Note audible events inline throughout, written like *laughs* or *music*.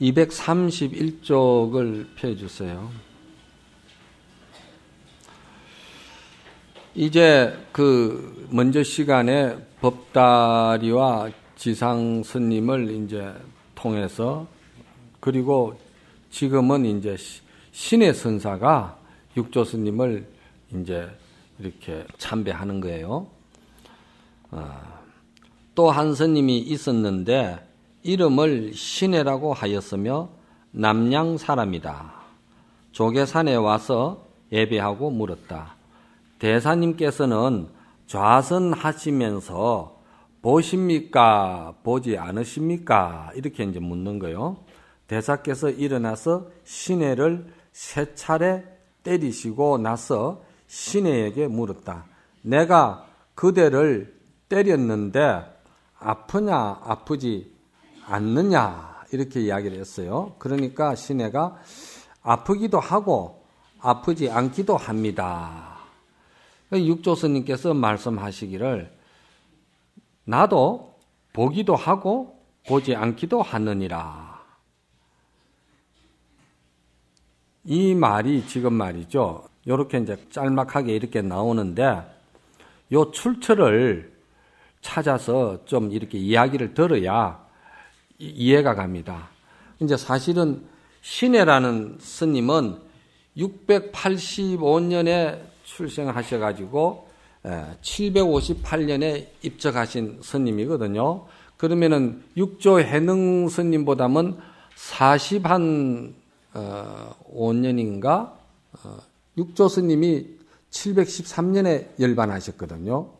231쪽을 펴 주세요. 이제 그 먼저 시간에 법다리와 지상 스님을 이제 통해서 그리고 지금은 이제 신의 선사가 육조 스님을 이제 이렇게 참배하는 거예요. 아, 또한 스님이 있었는데 이름을 신해라고 하였으며 남양 사람이다. 조계산에 와서 예배하고 물었다. 대사님께서는 좌선하시면서 보십니까? 보지 않으십니까? 이렇게 이제 묻는 거요. 대사께서 일어나서 신혜를 세 차례 때리시고 나서 신혜에게 물었다. 내가 그대를 때렸는데 아프냐, 아프지 않느냐? 이렇게 이야기를 했어요. 그러니까 신혜가 아프기도 하고 아프지 않기도 합니다. 육조스님께서 말씀하시기를 나도 보기도 하고 보지 않기도 하느니라. 이 말이 지금 말이죠. 이렇게 이제 짤막하게 이렇게 나오는데 요 출처를 찾아서 좀 이렇게 이야기를 들어야 이해가 갑니다. 이제 사실은 신해라는 스님은 685년에 출생하셔가지고 758년에 입적하신 스님이거든요. 그러면은 육조 해능 스님보다는 40한 5년인가 어, 육조 스님이 713년에 열반하셨거든요.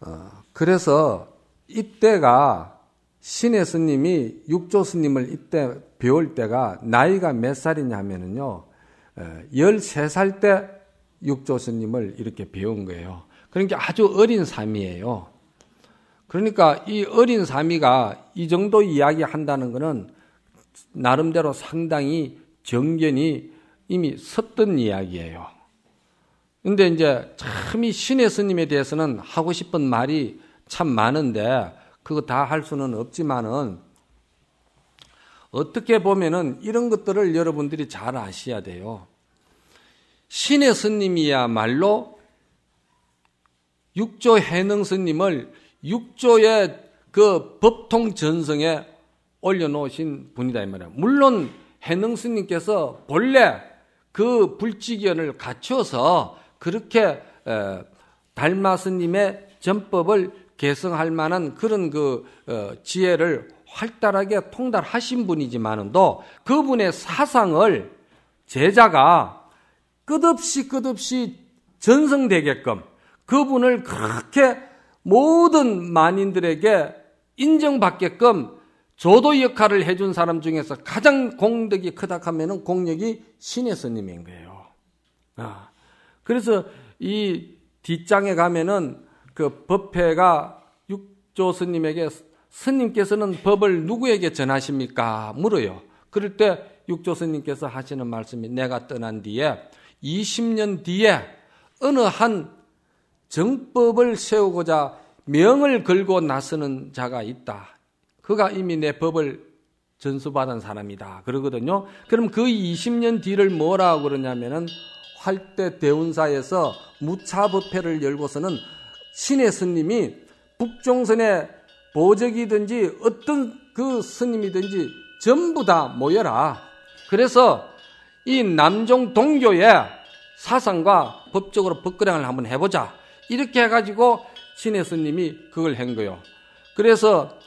어, 그래서 이때가 신의 스님이 육조 스님을 이때 배울 때가 나이가 몇 살이냐면은요. 13살 때 육조 스님을 이렇게 배운 거예요. 그러니까 아주 어린 삶이에요. 그러니까 이 어린 삶이가 이 정도 이야기 한다는 것은 나름대로 상당히 정견이 이미 섰던 이야기예요. 근데 이제 참 이 신의 스님에 대해서는 하고 싶은 말이 참 많은데 그거 다 할 수는 없지만은 어떻게 보면은 이런 것들을 여러분들이 잘 아셔야 돼요. 신의 스님이야말로 육조 해능 스님을 육조의 그 법통 전성에 올려놓으신 분이다 이 말이야. 물론 해능 스님께서 본래 그 불지견을 갖춰서 그렇게 달마 스님의 전법을 개성할 만한 그런 그 어, 지혜를 활달하게 통달하신 분이지만은도 그분의 사상을 제자가 끝없이 끝없이 전성되게끔 그분을 그렇게 모든 만인들에게 인정받게끔 조도 역할을 해준 사람 중에서 가장 공덕이 크다 하면은 공력이 신의 스님인 거예요. 아, 그래서 이 뒷장에 가면은 그 법회가 육조 스님에게 스님께서는 법을 누구에게 전하십니까? 물어요. 그럴 때 육조 스님께서 하시는 말씀이 내가 떠난 뒤에 20년 뒤에 어느 한 정법을 세우고자 명을 걸고 나서는 자가 있다. 그가 이미 내 법을 전수받은 사람이다. 그러거든요. 그럼 그 20년 뒤를 뭐라고 그러냐면은 활대 대운사에서 무차법회를 열고서는 신의 스님이 북종선의 보적이든지 어떤 그 스님이든지 전부 다 모여라. 그래서 이 남종 동교의 사상과 법적으로 법거량을 한번 해보자. 이렇게 해가지고 신의 스님이 그걸 한 거요. 그래서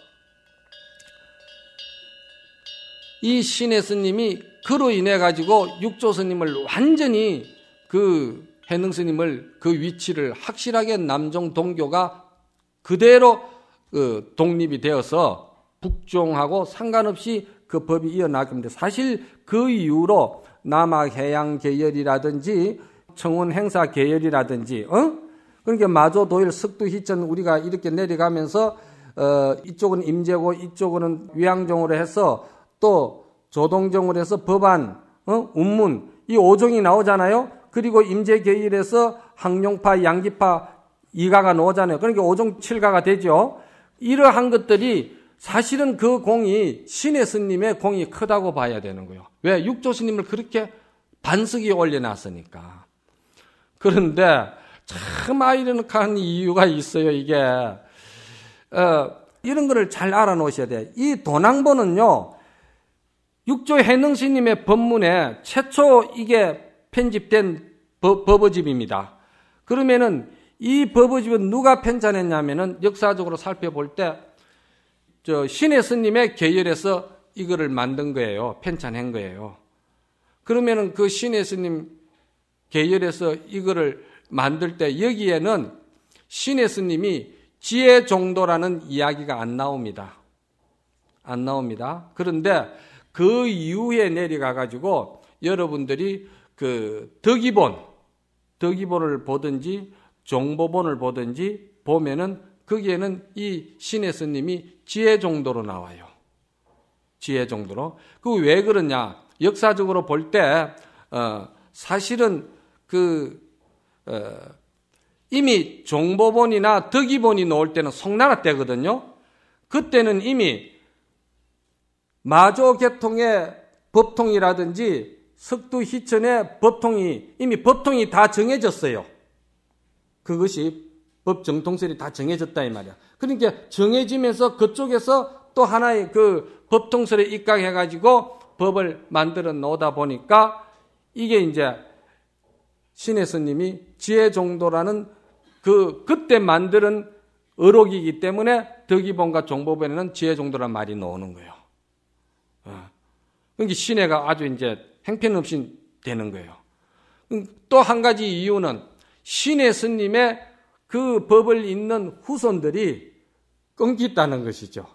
이 신의 스님이 그로 인해 가지고 육조 스님을 완전히 그 해능 스님을 그 위치를 확실하게 남종 동교가 그대로 그 독립이 되어서 북종하고 상관없이 그 법이 이어나게 됩니다. 사실 그 이후로 남아해양 계열이라든지 청운 행사 계열이라든지 어? 그러니까 마조 도일 석두 희천 우리가 이렇게 내려가면서 어 이쪽은 임제고 이쪽은 위양종으로 해서 또 조동종으로 해서 법안 어? 운문 이 5종이 나오잖아요. 그리고 임제 계열에서 항룡파 양기파 이가가 나오잖아요. 그러니까 5종 7가가 되죠. 이러한 것들이 사실은 그 공이 신의 스님의 공이 크다고 봐야 되는 거예요. 왜? 육조 스님을 그렇게 반석이 올려놨으니까. 그런데 참 아이러니한 이유가 있어요, 이게. 어, 이런 거를 잘 알아놓으셔야 돼요. 이 도낭보는요, 육조 해능 스님의 법문에 최초 이게 편집된 법, 법어집입니다. 그러면은 이 법어집은 누가 편찬했냐면은 역사적으로 살펴볼 때, 저, 신의 스님의 계열에서 이거를 만든 거예요. 편찬한 거예요. 그러면은 그 신의 스님 계열에서 이거를 만들 때 여기에는 신의 스님이 지혜 정도라는 이야기가 안 나옵니다. 안 나옵니다. 그런데 그 이후에 내려가 가지고 여러분들이 그 덕이본, 덕이본을 보든지 종보본을 보든지 보면은 거기에는 이 신의 스님이 지혜 정도로 나와요. 지혜 정도로. 그 왜 그러냐? 역사적으로 볼 때, 어, 사실은 그, 어, 이미 종보본이나 덕이본이 나올 때는 송나라 때거든요. 그때는 이미 마조 계통의 법통이라든지 석두 희천의 법통이 이미 법통이 다 정해졌어요. 그것이 법 정통설이 다 정해졌다 이 말이야. 그러니까 정해지면서 그쪽에서 또 하나의 그 법통설에 입각해 가지고 법을 만들어 놓다 보니까 이게 이제 신의 스님이 지혜 정도라는 그 그때 만드는 어록이기 때문에 덕이본과 종보본에는 지혜 정도란 말이 나오는 거예요. 어. 그러니까 신혜가 아주 이제 행편없이 되는 거예요. 또 한 가지 이유는 신의 스님의 그 법을 잇는 후손들이 끊겼다는 것이죠.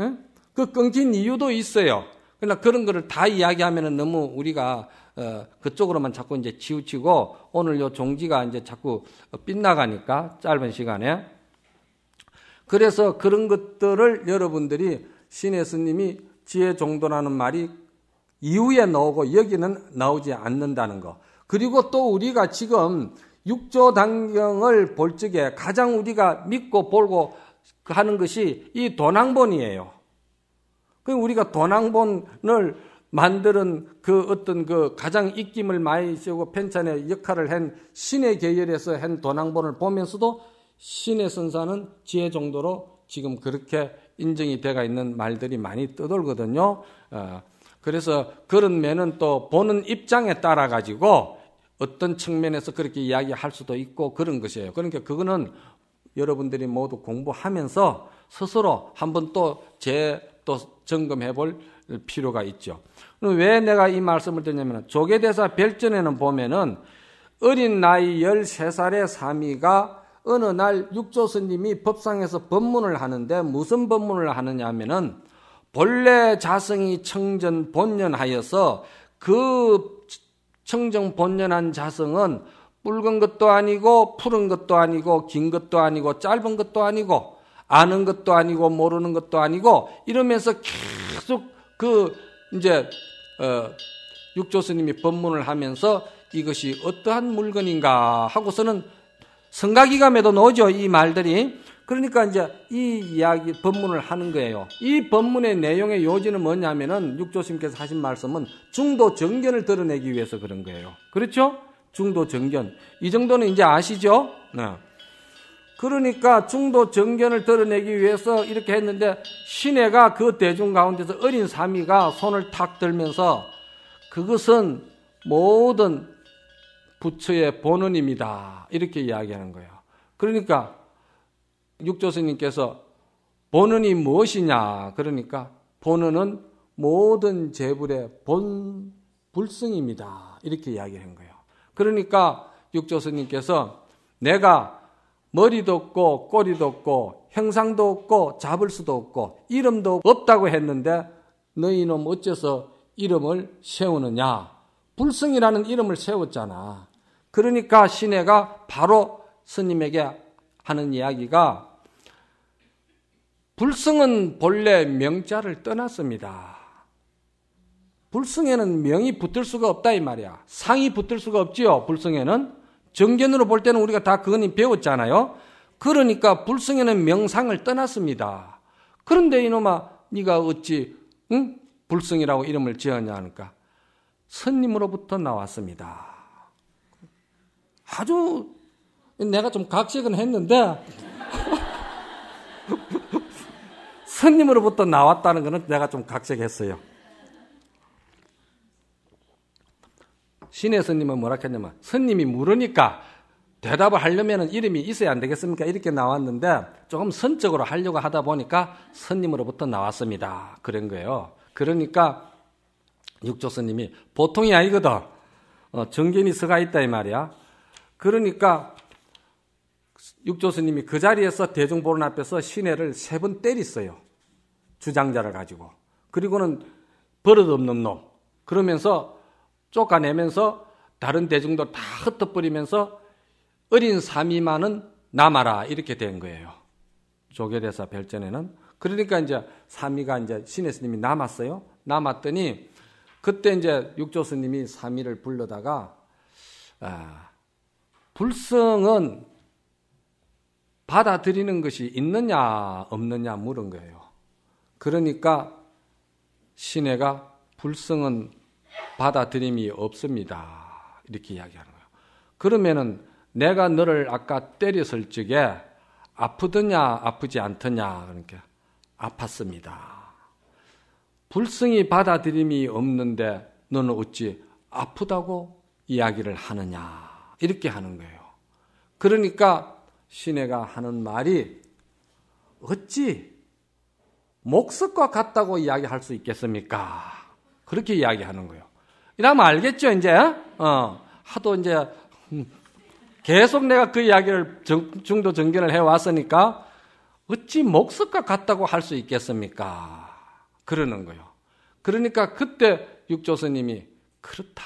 예? 그 끊긴 이유도 있어요. 그러나 그런 거를 다 이야기하면 너무 우리가 어, 그쪽으로만 자꾸 이제 치우치고 오늘 요 종지가 이제 자꾸 빗나가니까 짧은 시간에 그래서 그런 것들을 여러분들이 신의 스님이 지혜 정도라는 말이 이후에 나오고 여기는 나오지 않는다는 거. 그리고 또 우리가 지금 육조 단경을 볼 적에 가장 우리가 믿고 볼고 하는 것이 이 도낭본이에요. 그 우리가 도낭본을 만드는 그 어떤 그 가장 입김을 많이 쓰고 편찬의 역할을 한 신의 계열에서 한 도낭본을 보면서도 신의 선사는 지혜 정도로 지금 그렇게 인정이 되어 있는 말들이 많이 떠돌거든요. 어, 그래서 그런 면은 또 보는 입장에 따라 가지고 어떤 측면에서 그렇게 이야기할 수도 있고 그런 것이에요. 그러니까 그거는 여러분들이 모두 공부하면서 스스로 한번 또재또 점검해 볼 필요가 있죠. 왜 내가 이 말씀을 드냐면 조계대사 별전에는 보면은 어린 나이 13살의 사미가 어느 날 육조 스님이 법상에서 법문을 하는데 무슨 법문을 하느냐 하면은 본래 자성이 청전 본연하여서 그 청정 본연한 자성은 붉은 것도 아니고 푸른 것도 아니고 긴 것도 아니고 짧은 것도 아니고 아는 것도 아니고 모르는 것도 아니고 이러면서 계속 그 이제 어 육조 스님이 법문을 하면서 이것이 어떠한 물건인가 하고서는 성가기감에도 나오죠 이 말들이 그러니까 이제 이 이야기 법문을 하는 거예요. 이 법문의 내용의 요지는 뭐냐면은 육조스님께서 하신 말씀은 중도 정견을 드러내기 위해서 그런 거예요. 그렇죠? 중도 정견. 이 정도는 이제 아시죠? 네. 그러니까 중도 정견을 드러내기 위해서 이렇게 했는데 시내가 그 대중 가운데서 어린 사미가 손을 탁 들면서 그것은 모든 부처의 본원입니다. 이렇게 이야기하는 거예요. 그러니까 육조스님께서 본원이 무엇이냐? 그러니까 본원은 모든 재불의 본 불승입니다. 이렇게 이야기한 거예요. 그러니까 육조스님께서 내가 머리도 없고 꼬리도 없고 형상도 없고 잡을 수도 없고 이름도 없다고 했는데 너희는 어째서 이름을 세우느냐? 불승이라는 이름을 세웠잖아. 그러니까 시내가 바로 스님에게 하는 이야기가 불승은 본래 명자를 떠났습니다. 불승에는 명이 붙을 수가 없다 이 말이야. 상이 붙을 수가 없지요. 불승에는 정견으로 볼 때는 우리가 다 그거는 배웠잖아요. 그러니까 불승에는 명상을 떠났습니다. 그런데 이놈아 네가 어찌 응? 불성이라고 이름을 지었냐 하니까 선님으로부터 나왔습니다. 아주 내가 좀 각색은 했는데 *laughs* 선님으로부터 나왔다는 것은 내가 좀 각색했어요. 신의 스님은 뭐라 했냐면 스님이 물으니까 대답을 하려면 이름이 있어야 안 되겠습니까? 이렇게 나왔는데 조금 선적으로 하려고 하다 보니까 스님으로부터 나왔습니다. 그런 거예요. 그러니까 육조 스님이 보통이 아니거든. 어, 정견이 서가 있다 이 말이야. 그러니까 육조 스님이 그 자리에서 대중보론 앞에서 신혜를 세 번 때렸어요. 주장자를 가지고. 그리고는 버릇없는 놈. 그러면서 쫓아내면서 다른 대중도 다 흩어버리면서 어린 사미만은 남아라. 이렇게 된 거예요. 조계대사 별전에는. 그러니까 이제 사미가 이제 신의 스님이 남았어요. 남았더니 그때 이제 육조 스님이 사미를 불러다가 아, 불성은 받아들이는 것이 있느냐 없느냐 물은 거예요. 그러니까 신혜가 불성은 받아들임이 없습니다. 이렇게 이야기하는 거예요. 그러면은 내가 너를 아까 때렸을 적에 아프더냐 아프지 않더냐 그러니까 아팠습니다. 불성이 받아들임이 없는데 너는 어찌 아프다고 이야기를 하느냐 이렇게 하는 거예요. 그러니까 시내가 하는 말이 어찌 목석과 같다고 이야기할 수 있겠습니까? 그렇게 이야기하는 거예요. 이러면 알겠죠, 이제? 어, 하도 이제, 음, 계속 내가 그 이야기를 중도 정견을 해왔으니까, 어찌 목석과 같다고 할 수 있겠습니까? 그러는 거예요. 그러니까 그때 육조스님이, 그렇다.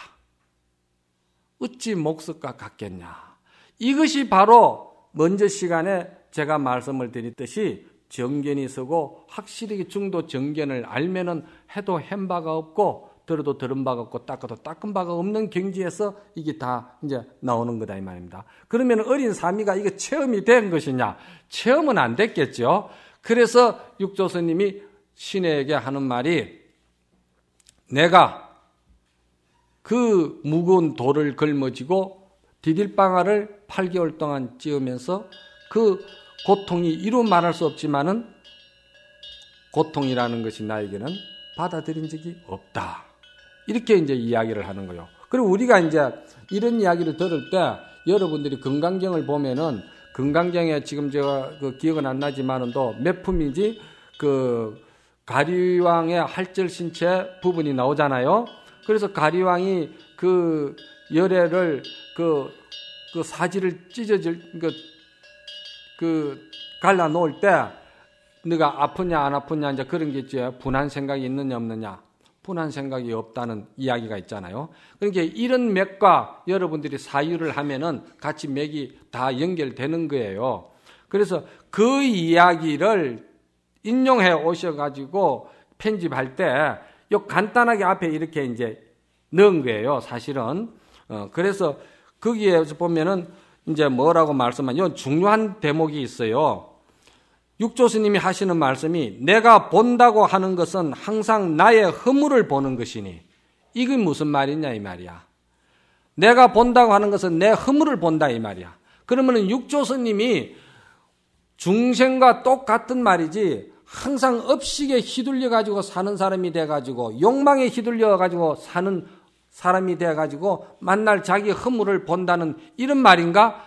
어찌 목석과 같겠냐. 이것이 바로 먼저 시간에 제가 말씀을 드렸듯이 정견이 서고 확실히 중도 정견을 알면은 해도 햄 바가 없고 들어도 들은 바가 없고 닦아도 닦은 바가 없는 경지에서 이게 다 이제 나오는 거다 이 말입니다. 그러면 어린 사미가 이게 체험이 된 것이냐? 체험은 안 됐겠죠. 그래서 육조스님이 신에게 하는 말이 내가 그 무거운 돌을 걸머지고 디딜방아를 8개월 동안 찌으면서 그 고통이 이루 말할 수 없지만은 고통이라는 것이 나에게는 받아들인 적이 없다. 이렇게 이제 이야기를 하는 거예요. 그리고 우리가 이제 이런 이야기를 들을 때 여러분들이 건강경을 보면은 건강경에 지금 제가 그 기억은 안 나지만은 또몇 품이지 그 가리왕의 할절 신체 부분이 나오잖아요. 그래서 가리왕이 그 열애를 그, 그 사지를 찢어질, 그, 그, 갈라 놓을 때, 네가 아프냐, 안 아프냐, 이제 그런 게 있죠. 분한 생각이 있느냐, 없느냐. 분한 생각이 없다는 이야기가 있잖아요. 그러니까 이런 맥과 여러분들이 사유를 하면은 같이 맥이 다 연결되는 거예요. 그래서 그 이야기를 인용해 오셔가지고 편집할 때, 요 간단하게 앞에 이렇게 이제 넣은 거예요, 사실은. 어, 그래서 거기에서 보면은 이제 뭐라고 이건 중요한 대목이 있어요. 육조스님이 하시는 말씀이 내가 본다고 하는 것은 항상 나의 허물을 보는 것이니 이게 무슨 말이냐 이 말이야. 내가 본다고 하는 것은 내 허물을 본다 이 말이야. 그러면은 육조스님이 중생과 똑같은 말이지 항상 업식에 휘둘려 가지고 사는 사람이 돼 가지고 욕망에 휘둘려 가지고 사는 사람이 돼가지고 만날 자기 허물을 본다는 이런 말인가?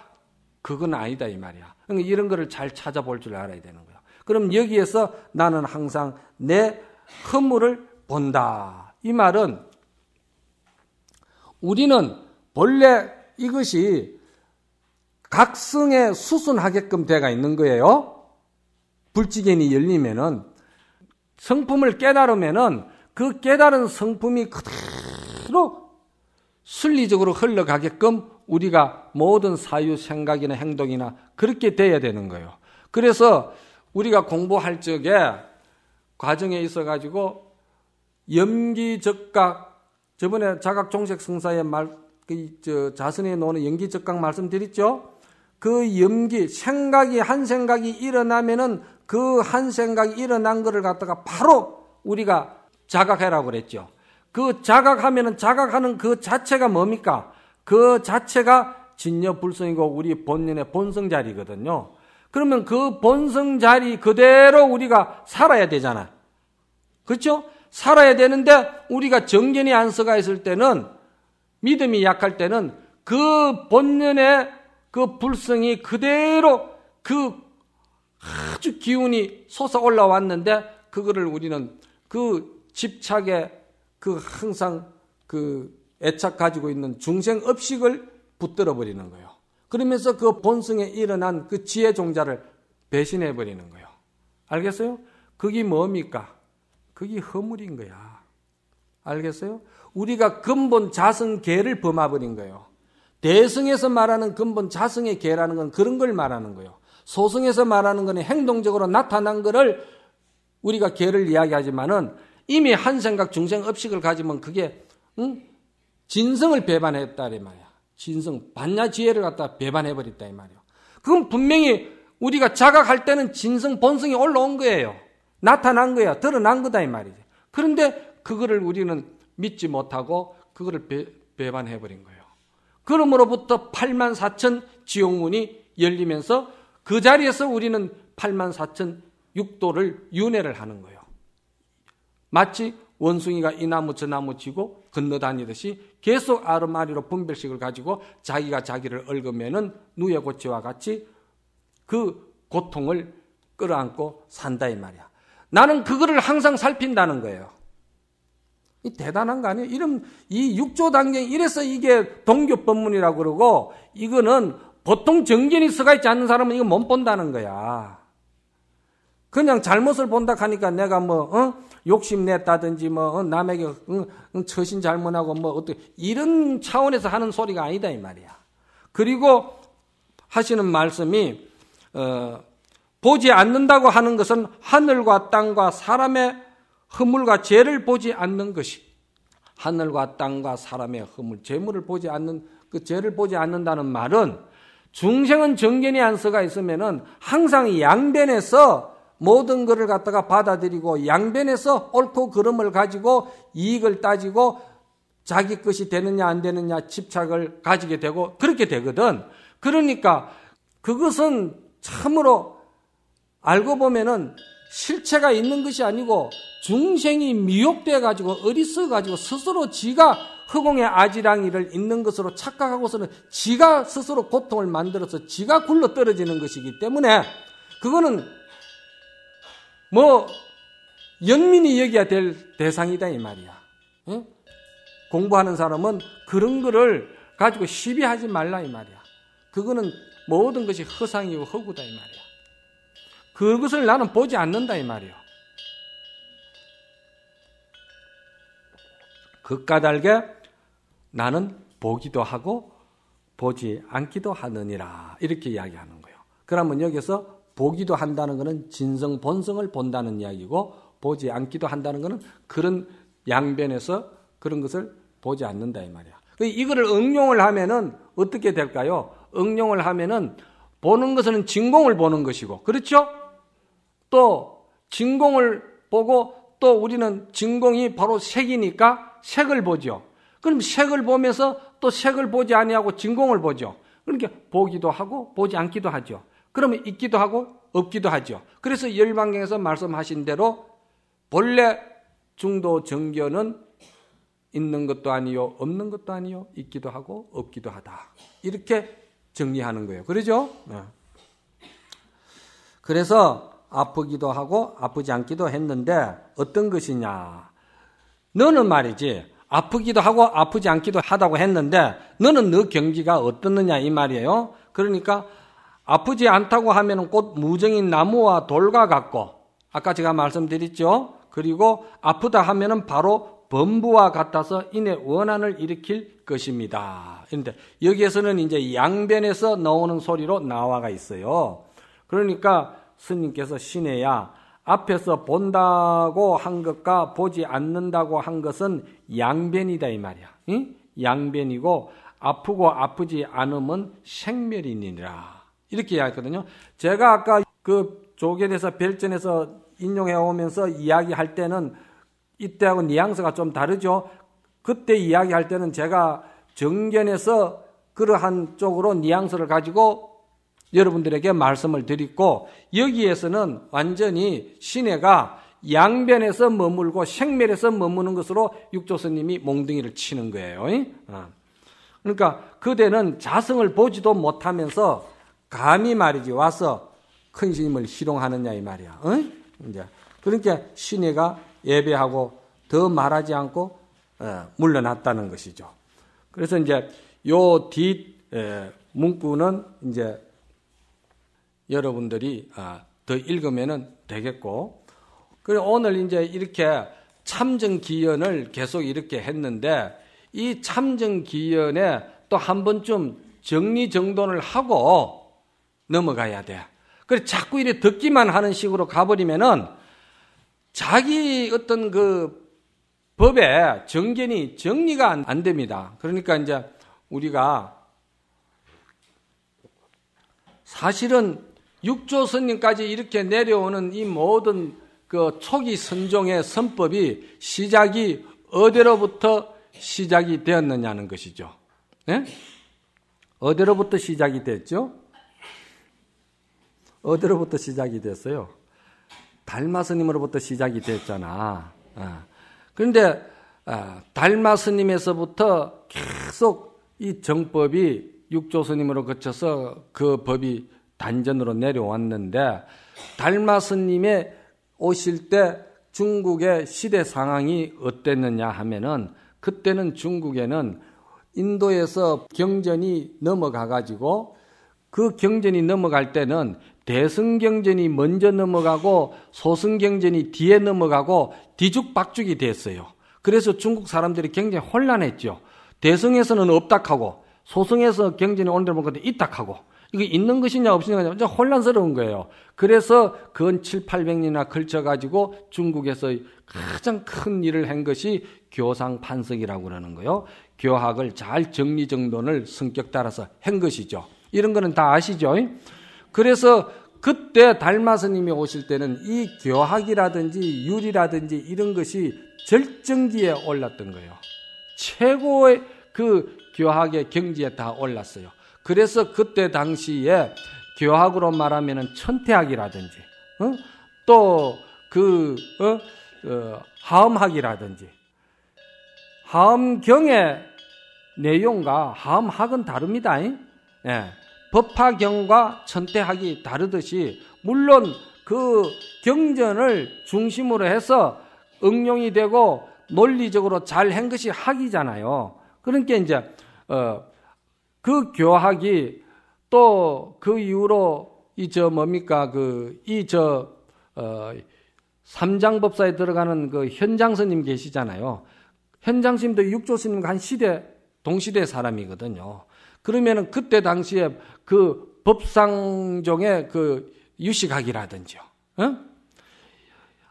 그건 아니다 이 말이야. 그러니까 이런 거를 잘 찾아볼 줄 알아야 되는 거야. 그럼 여기에서 나는 항상 내 허물을 본다. 이 말은 우리는 본래 이것이 각성에 수순하게끔 돼가 있는 거예요. 불지견이 열리면은 성품을 깨달으면은 그 깨달은 성품이 그대로 순리적으로 흘러가게끔 우리가 모든 사유 생각이나 행동이나 그렇게 돼야 되는 거예요. 그래서 우리가 공부할 적에 과정에 있어 가지고 염기적각 저번에 자각 종색 성사의 말, 그, 저, 자선에 나오는 연기적각 말씀드렸죠? 그 염기, 생각이 한 생각이 일어나면은 그 한 생각이 일어난 것을 갖다가 바로 우리가 자각해라고 그랬죠. 그 자각하면은 자각하는 그 자체가 뭡니까? 그 자체가 진여불성이고 우리 본연의 본성 자리거든요. 그러면 그 본성 자리 그대로 우리가 살아야 되잖아. 그렇죠? 살아야 되는데 우리가 정견이 안 서가 있을 때는 믿음이 약할 때는 그 본연의 그 불성이 그대로 그 아주 기운이 솟아 올라왔는데 그거를 우리는 그 집착에 그 항상 그 애착 가지고 있는 중생 업식을 붙들어 버리는 거예요. 그러면서 그 본성에 일어난 그 지혜 종자를 배신해 버리는 거예요. 알겠어요? 그게 뭡니까? 그게 허물인 거야. 알겠어요? 우리가 근본 자성계를 범해버린 거예요. 대성에서 말하는 근본 자성의 계라는 건 그런 걸 말하는 거예요. 소성에서 말하는 거는 행동적으로 나타난 거를 우리가 계를 이야기하지만은 이미 한 생각 중생 업식을 가지면 그게 응? 진성을 배반했다 이 말이야. 진성 반야 지혜를 갖다 배반해 버렸다 이 말이야. 그건 분명히 우리가 자각할 때는 진성 본성이 올라온 거예요. 나타난 거야. 드러난 거다 이 말이지. 그런데 그거를 우리는 믿지 못하고 그거를 배, 배반해 버린 거예요. 그러므로부터 8만 4천 지옥문이 열리면서 그 자리에서 우리는 8만 4천 육도를 윤회를 하는 거예요. 마치 원숭이가 이 나무 저 나무 치고 건너다니듯이 계속 아르마리로 분별식을 가지고 자기가 자기를 얽으면은 누에 고치와 같이 그 고통을 끌어안고 산다 이 말이야. 나는 그거를 항상 살핀다는 거예요. 이 대단한 거 아니에요? 이런 이 육조 단계 이래서 이게 동교 법문이라고 그러고 이거는 보통 정견이 서가 있지 않는 사람은 이거 못 본다는 거야. 그냥 잘못을 본다 하니까 내가 뭐 어? 욕심 냈다든지 뭐 어? 남에게 어? 처신 잘못하고 뭐 어떻게 이런 차원에서 하는 소리가 아니다 이 말이야. 그리고 하시는 말씀이 어, 보지 않는다고 하는 것은 하늘과 땅과 사람의 허물과 죄를 보지 않는 것이 하늘과 땅과 사람의 허물, 죄물을 보지 않는 그 죄를 보지 않는다는 말은 중생은 정견이 안서가 있으면은 항상 양변에서 모든 것을 갖다가 받아들이고 양변에서 옳고 그름을 가지고 이익을 따지고 자기 것이 되느냐 안 되느냐 집착을 가지게 되고 그렇게 되거든. 그러니까 그것은 참으로 알고 보면은 실체가 있는 것이 아니고 중생이 미혹돼 가지고 어리석어 가지고 스스로 지가 허공의 아지랑이를 있는 것으로 착각하고서는 지가 스스로 고통을 만들어서 지가 굴러 떨어지는 것이기 때문에 그거는 뭐 연민이 여기야 될 대상이다 이 말이야. 응? 공부하는 사람은 그런 거를 가지고 시비하지 말라 이 말이야. 그거는 모든 것이 허상이고 허구다 이 말이야. 그것을 나는 보지 않는다 이 말이야. 그 까닭에 나는 보기도 하고 보지 않기도 하느니라 이렇게 이야기하는 거예요. 그러면 여기서 보기도 한다는 것은 진성 본성을 본다는 이야기고 보지 않기도 한다는 것은 그런 양변에서 그런 것을 보지 않는다 이 말이야. 그 이거를 응용을 하면은 어떻게 될까요? 응용을 하면은 보는 것은 진공을 보는 것이고 그렇죠? 또 진공을 보고 또 우리는 진공이 바로 색이니까 색을 보죠. 그럼 색을 보면서 또 색을 보지 아니하고 진공을 보죠. 그러니까 보기도 하고 보지 않기도 하죠. 그러면 있기도 하고 없기도 하죠. 그래서 열방경에서 말씀하신 대로 본래 중도 정견은 있는 것도 아니요, 없는 것도 아니요, 있기도 하고 없기도 하다. 이렇게 정리하는 거예요. 그러죠? 네. 그래서 아프기도 하고 아프지 않기도 했는데 어떤 것이냐? 너는 말이지 아프기도 하고 아프지 않기도 하다고 했는데 너는 너 경지가 어떻느냐 이 말이에요. 그러니까 아프지 않다고 하면 곧 무정인 나무와 돌과 같고 아까 제가 말씀드렸죠. 그리고 아프다 하면은 바로 범부와 같아서 인의 원한을 일으킬 것입니다. 그런데 여기에서는 이제 양변에서 나오는 소리로 나와가 있어요. 그러니까 스님께서 신해야 앞에서 본다고 한 것과 보지 않는다고 한 것은 양변이다 이 말이야. 응? 양변이고 아프고 아프지 않으면 생멸이니라. 이렇게 이야기했거든요. 제가 아까 그 조계에서 별전에서 인용해 오면서 이야기할 때는 이때하고 뉘앙스가 좀 다르죠. 그때 이야기할 때는 제가 정견에서 그러한 쪽으로 뉘앙스를 가지고 여러분들에게 말씀을 드리고 여기에서는 완전히 시내가 양변에서 머물고 생멸에서 머무는 것으로 육조스님이 몽둥이를 치는 거예요. 어. 그러니까 그대는 자성을 보지도 못하면서 감히 말이지 와서 큰 스님을 희롱하느냐 이 말이야. 어? 이제 그러니까 신혜가 예배하고 더 말하지 않고 어, 물러났다는 것이죠. 그래서 이제 요 뒷 문구는 이제 여러분들이 아, 더 읽으면은 되겠고 그리고 오늘 이제 이렇게 참정 기연을 계속 이렇게 했는데 이 참정 기연에 또 한 번쯤 정리 정돈을 하고 넘어가야 돼. 그래 자꾸 이래 듣기만 하는 식으로 가버리면은 자기 어떤 그 법의 정견이 정리가 안, 안 됩니다. 그러니까 이제 우리가 사실은 육조 선님까지 이렇게 내려오는 이 모든 그 초기 선종의 선법이 시작이 어디로부터 시작이 되었느냐는 것이죠. 네? 어디로부터 시작이 됐죠? 어디로부터 시작이 됐어요? 달마스님으로부터 시작이 됐잖아. 아. 그런데 아, 달마스님에서부터 계속 이 정법이 육조스님으로 거쳐서 그 법이 단전으로 내려왔는데 달마스님의 오실 때 중국의 시대 상황이 어땠느냐 하면은 그때는 중국에는 인도에서 경전이 넘어가 가지고 그 경전이 넘어갈 때는 대승경전이 먼저 넘어가고 소승경전이 뒤에 넘어가고 뒤죽박죽이 됐어요. 그래서 중국 사람들이 굉장히 혼란했죠. 대승에서는 없다하고 소승에서 경전이 데 보니까 있다하고 이거 있는 것이냐 없느냐 좀 혼란스러운 거예요. 그래서 근 7, 800년이나 걸쳐 가지고 중국에서 가장 큰 일을 한 것이 교상 판석이라고 그러는 거예요. 교학을 잘 정리 정돈을 성격 따라서 한 것이죠. 이런 거는 다 아시죠? 그래서 그때 달마스님이 오실 때는 이 교학이라든지 율이라든지 이런 것이 절정기에 올랐던 거예요. 최고의 그 교학의 경지에 다 올랐어요. 그래서 그때 당시에 교학으로 말하면 천태학이라든지 어? 또그 어? 어, 하음학이라든지 하음경의 내용과 하음학은 다릅니다. 예. 법화경과 천태학이 다르듯이 물론 그 경전을 중심으로 해서 응용이 되고 논리적으로 잘 한 것이 학이잖아요. 그러니까 이제 어, 그 교학이 또 그 이후로 이 저 뭡니까 그 이저 어, 삼장법사에 들어가는 그 현장 스님 계시잖아요. 현장 스님도 육조 스님과 한 시대 동시대 사람이거든요. 그러면은 그때 당시에 그 법상종의 그 유식학이라든지요. 어?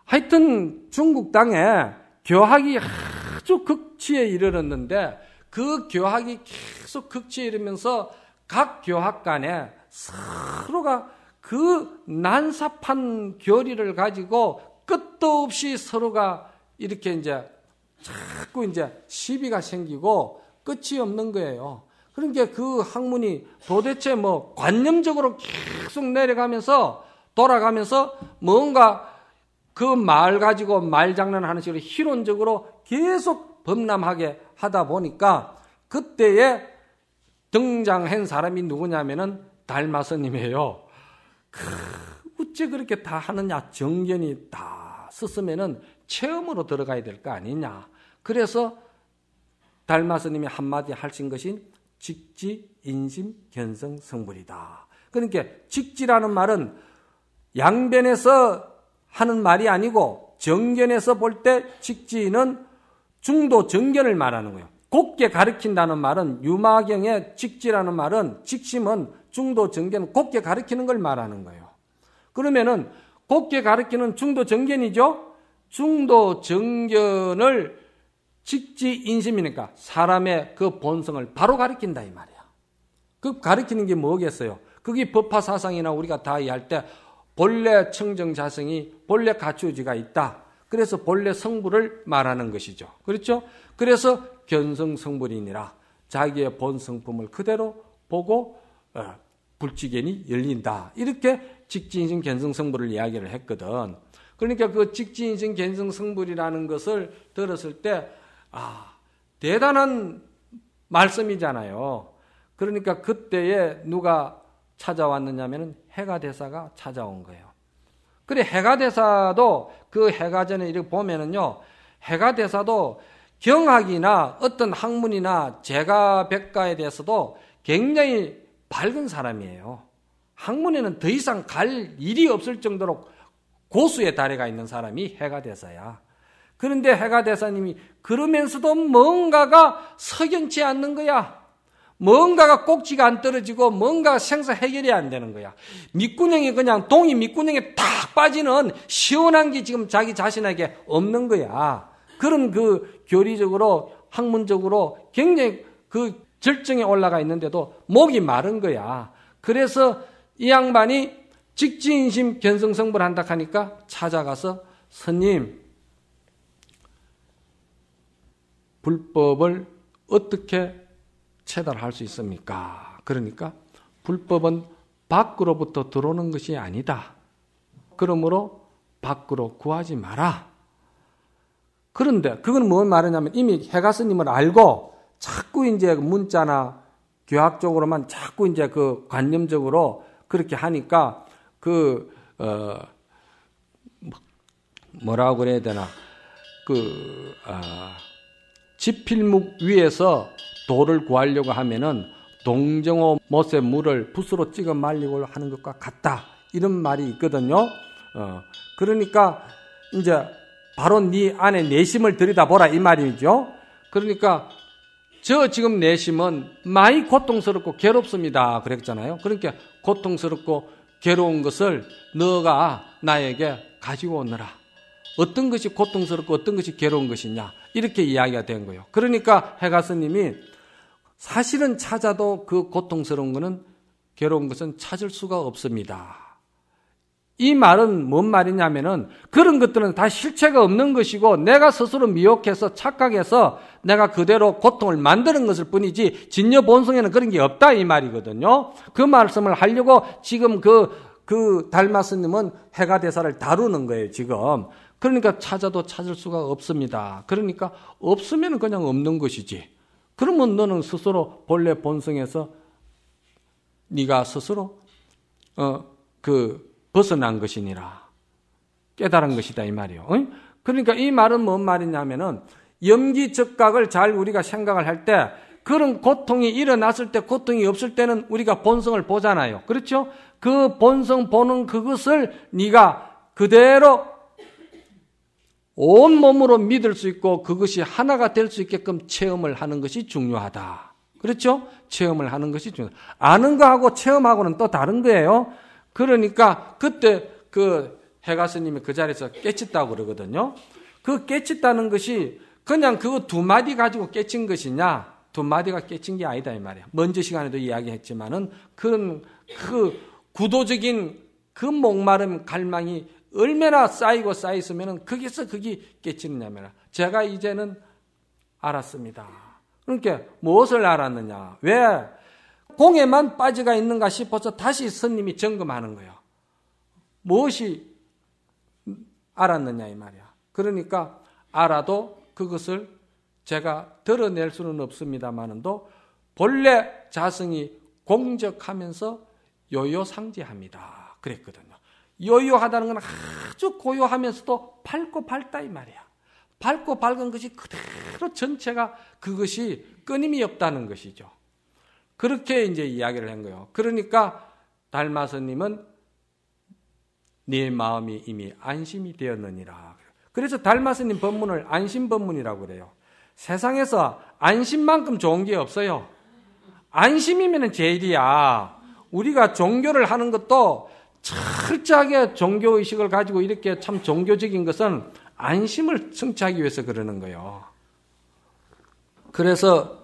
하여튼 중국 땅에 교학이 아주 극치에 이르렀는데 그 교학이 계속 극치에 이르면서 각 교학 간에 서로가 그 난삽한 교리를 가지고 끝도 없이 서로가 이렇게 이제 자꾸 이제 시비가 생기고 끝이 없는 거예요. 그러니까 그 학문이 도대체 뭐 관념적으로 계속 내려가면서 돌아가면서 뭔가 그 말 가지고 말 장난하는 식으로 희론적으로 계속 범람하게 하다 보니까 그때에 등장한 사람이 누구냐면은 달마스님이에요. 그, 어째 그렇게 다 하느냐? 정견이 다 썼으면은 체험으로 들어가야 될 거 아니냐? 그래서 달마스님이 한마디 하신 것이 직지, 인심, 견성, 성불이다. 그러니까 직지라는 말은 양변에서 하는 말이 아니고 정견에서 볼 때 직지는 중도 정견을 말하는 거예요. 곱게 가르킨다는 말은 유마경의 직지라는 말은 직심은 중도 정견 곱게 가르키는 걸 말하는 거예요. 그러면은 곱게 가르키는 중도 정견이죠. 중도 정견을 직지 인심이니까 사람의 그 본성을 바로 가리킨다 이 말이야. 그 가리키는 게 뭐겠어요? 그게 법화 사상이나 우리가 다 이해할 때 본래 청정 자성이 본래 갖추어지가 있다. 그래서 본래 성부를 말하는 것이죠. 그렇죠? 그래서 견성 성불이니라 자기의 본 성품을 그대로 보고 어, 불지견이 열린다. 이렇게 직진신 견성 성불을 이야기를 했거든. 그러니까 그 직진신 견성 성불이라는 것을 들었을 때 아, 대단한 말씀이잖아요. 그러니까 그때에 누가 찾아왔느냐면은 해가 대사가 찾아온 거예요. 그래 해가 대사도 그 해가 전에 이렇게 보면은요. 해가 대사도 경학이나 어떤 학문이나 제가 백가에 대해서도 굉장히 밝은 사람이에요. 학문에는 더 이상 갈 일이 없을 정도로 고수의 다리가 있는 사람이 해가 대사야. 그런데 해가 대사님이 그러면서도 뭔가가 석연치 않는 거야. 뭔가가 꼭지가 안 떨어지고 뭔가 생사 해결이 안 되는 거야. 밑구녕이 그냥 동이 밑구녕에 탁 빠지는 시원한 게 지금 자기 자신에게 없는 거야. 그런 그 교리적으로 학문적으로 굉장히 그 절정에 올라가 있는데도 목이 마른 거야. 그래서 이 양반이 직지인심 견성성불 한다 하니까 찾아가서 스님 불법을 어떻게 체달할 수 있습니까? 그러니까 불법은 밖으로부터 들어오는 것이 아니다. 그러므로 밖으로 구하지 마라. 그런데 그건 뭘 말하냐면 이미 해가스님을 알고 자꾸 이제 문자나 교학적으로만 자꾸 이제 그 관념적으로 그렇게 하니까 그, 어, 뭐라고 그래야 되나. 그, 어, 지필묵 위에서 돌을 구하려고 하면은 동정호 못의 물을 붓으로 찍어 말리고 하는 것과 같다. 이런 말이 있거든요. 어, 그러니까 이제 바로 네 안에 내심을 들여다보라 이 말이죠. 그러니까 저 지금 내심은 많이 고통스럽고 괴롭습니다. 그랬잖아요. 그러니까 고통스럽고 괴로운 것을 너가 나에게 가지고 오너라. 어떤 것이 고통스럽고 어떤 것이 괴로운 것이냐. 이렇게 이야기가 된 거예요. 그러니까 해가스님이 사실은 찾아도 그 고통스러운 것은 괴로운 것은 찾을 수가 없습니다. 이 말은 뭔 말이냐면은 그런 것들은 다 실체가 없는 것이고 내가 스스로 미혹해서 착각해서 내가 그대로 고통을 만드는 것일 뿐이지 진여 본성에는 그런 게 없다 이 말이거든요. 그 말씀을 하려고 지금 그, 그 달마스님은 해가 대사를 다루는 거예요 지금. 그러니까 찾아도 찾을 수가 없습니다. 그러니까 없으면 그냥 없는 것이지. 그러면 너는 스스로 본래 본성에서 네가 스스로 어 그 벗어난 것이니라 깨달은 것이다 이 말이요. 어? 그러니까 이 말은 뭔 말이냐면은 염기적각을 잘 우리가 생각을 할 때 그런 고통이 일어났을 때 고통이 없을 때는 우리가 본성을 보잖아요. 그렇죠? 그 본성 보는 그것을 네가 그대로 온 몸으로 믿을 수 있고 그것이 하나가 될 수 있게끔 체험을 하는 것이 중요하다. 그렇죠? 체험을 하는 것이 중요하다. 아는 거하고 체험하고는 또 다른 거예요. 그러니까 그때 그 해가 스님이 그 자리에서 깨쳤다고 그러거든요. 그 깨쳤다는 것이 그냥 그두 마디 가지고 깨친 것이냐? 두 마디가 깨친 게 아니다 이 말이야. 먼저 시간에도 이야기했지만은 그런 그 구도적인 그 목마름 갈망이 얼마나 쌓이고 쌓였으면 거기서 그게 깨치느냐면 제가 이제는 알았습니다. 그러니까 무엇을 알았느냐? 왜 공에만 빠져가 있는가 싶어서 다시 스님이 점검하는 거예요. 무엇이 알았느냐 이 말이야. 그러니까 알아도 그것을 제가 드러낼 수는 없습니다만도 본래 자성이 공적하면서 요요상지합니다. 그랬거든요. 요요하다는 건 아주 고요하면서도 밝고 밝다 이 말이야. 밝고 밝은 것이 그대로 전체가 그것이 끊임이 없다는 것이죠. 그렇게 이제 이야기를 한 거예요. 그러니까 달마스님은 네 마음이 이미 안심이 되었느니라. 그래서 달마스님 법문을 안심 법문이라고 그래요. 세상에서 안심만큼 좋은 게 없어요. 안심이면 제일이야. 우리가 종교를 하는 것도 철저하게 종교 의식을 가지고 이렇게 참 종교적인 것은 안심을 성취하기 위해서 그러는 거예요. 그래서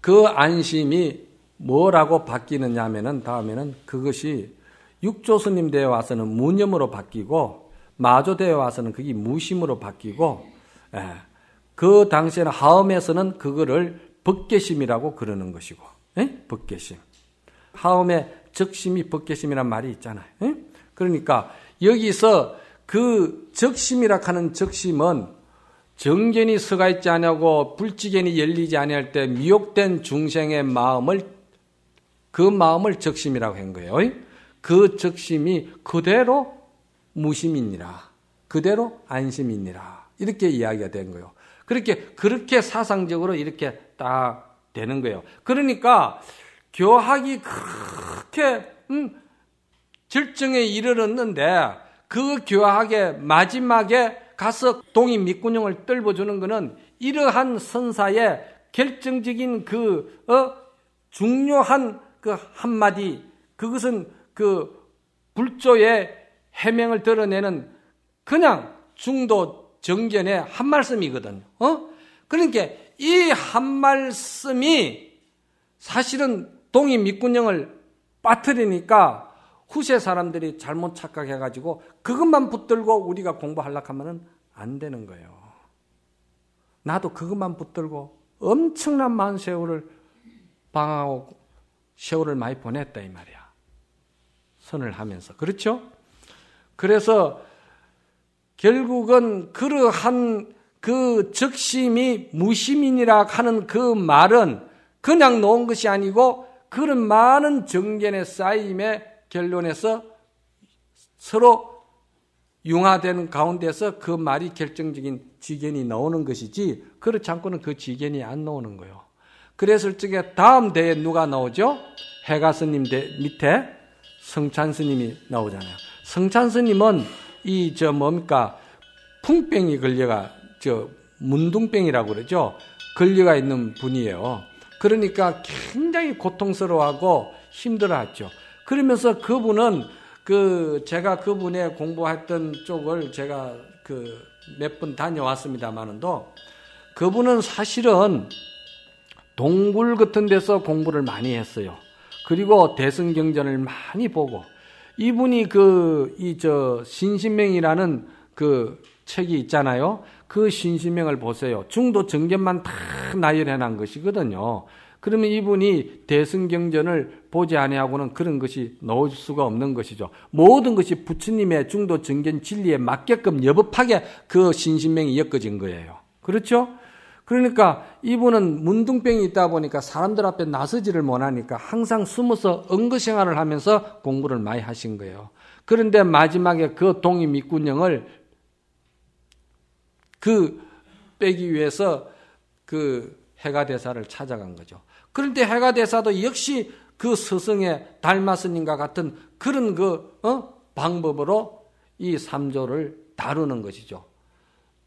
그 안심이 뭐라고 바뀌느냐 하면은 다음에는 그것이 육조스님 대에 와서는 무념으로 바뀌고 마조 대에 와서는 그게 무심으로 바뀌고 예, 그 당시에는 하음에서는 그거를 벗개심이라고 그러는 것이고 예? 벗개심 하음의 적심이 벗개심이란 말이 있잖아요. 예? 그러니까 여기서 그 적심이라 하는 적심은 정견이 서가 있지 아니하고 불지견이 열리지 아니할 때 미혹된 중생의 마음을 그 마음을 적심이라고 한 거예요. 그 적심이 그대로 무심이니라. 그대로 안심이니라. 이렇게 이야기가 된 거예요. 그렇게 그렇게 사상적으로 이렇게 딱 되는 거예요. 그러니까 교학이 그렇게 음, 절정에 이르렀는데 그 교학의 마지막에 가서 동이 밑구녕을 떨궈주는 것은 이러한 선사의 결정적인 그 어, 중요한 그 한마디 그것은 그 불조의 해명을 드러내는 그냥 중도 정견의 한 말씀이거든요. 어? 그러니까 이 한 말씀이 사실은 동이 밑구녕을 빠뜨리니까 후세 사람들이 잘못 착각해가지고 그것만 붙들고 우리가 공부하려고 하면 안 되는 거예요. 나도 그것만 붙들고 엄청난 많은 세월을 방황하고 세월을 많이 보냈다 이 말이야. 선을 하면서. 그렇죠? 그래서 결국은 그러한 그 적심이 무심인이라 하는 그 말은 그냥 놓은 것이 아니고 그런 많은 정견의 쌓임의 결론에서 서로 융화되는 가운데서 그 말이 결정적인 지견이 나오는 것이지 그렇지 않고는 그 지견이 안 나오는 거예요. 그랬을 적에 다음 대에 누가 나오죠? 해가 스님 밑에 성찬 스님이 나오잖아요. 성찬 스님은 이 저 뭡니까 풍병이 걸려가 저 문둥병이라고 그러죠. 걸려가 있는 분이에요. 그러니까 굉장히 고통스러워하고 힘들어하죠. 그러면서 그분은 그 제가 그분의 공부했던 쪽을 제가 그 몇 번 다녀왔습니다만은도 그분은 사실은 동굴 같은 데서 공부를 많이 했어요. 그리고 대승경전을 많이 보고 이분이 그 이 저 신신명이라는 그 책이 있잖아요. 그 신신명을 보세요. 중도 정견만 다 나열해 놓은 것이거든요. 그러면 이분이 대승경전을 보지 아니하고는 그런 것이 나올 수가 없는 것이죠. 모든 것이 부처님의 중도 정견 진리에 맞게끔 여법하게 그 신신명이 엮어진 거예요. 그렇죠? 그러니까 이분은 문둥병이 있다 보니까 사람들 앞에 나서지를 못하니까 항상 숨어서 응거 생활을 하면서 공부를 많이 하신 거예요. 그런데 마지막에 그 동이 밑군형을 그 빼기 위해서 그 해가 대사를 찾아간 거죠. 그런데 해가 대사도 역시 그 스승의 달마스님과 같은 그런 그 어? 방법으로 이 삼조를 다루는 것이죠.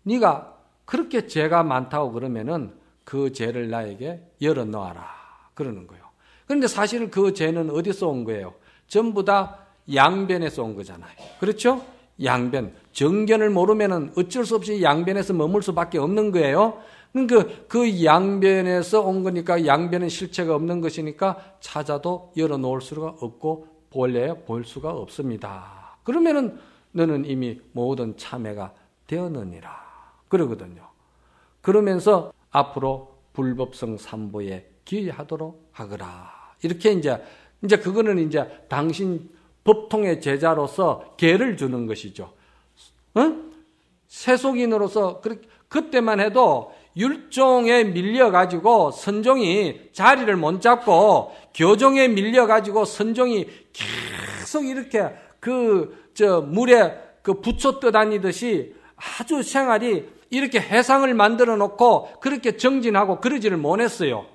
네가 그렇게 죄가 많다고 그러면은 그 죄를 나에게 열어 놓아라 그러는 거예요. 그런데 사실 그 죄는 어디서 온 거예요? 전부 다 양변에서 온 거잖아요. 그렇죠? 양변. 정견을 모르면은 어쩔 수 없이 양변에서 머물 수밖에 없는 거예요. 그러니까 그 양변에서 온 거니까 양변은 실체가 없는 것이니까 찾아도 열어놓을 수가 없고 본래 볼 수가 없습니다. 그러면은 너는 이미 모든 참회가 되었느니라. 그러거든요. 그러면서 앞으로 불법성 삼보에 기하도록 하거라. 이렇게 이제 이제 그거는 이제 당신 법통의 제자로서 계를 주는 것이죠. 어? 세속인으로서 그때만 해도 율종에 밀려가지고 선종이 자리를 못 잡고 교종에 밀려가지고 선종이 계속 이렇게 그 저 물에 그 부초 떠다니듯이 아주 생활이 이렇게 해상을 만들어 놓고 그렇게 정진하고 그러지를 못했어요.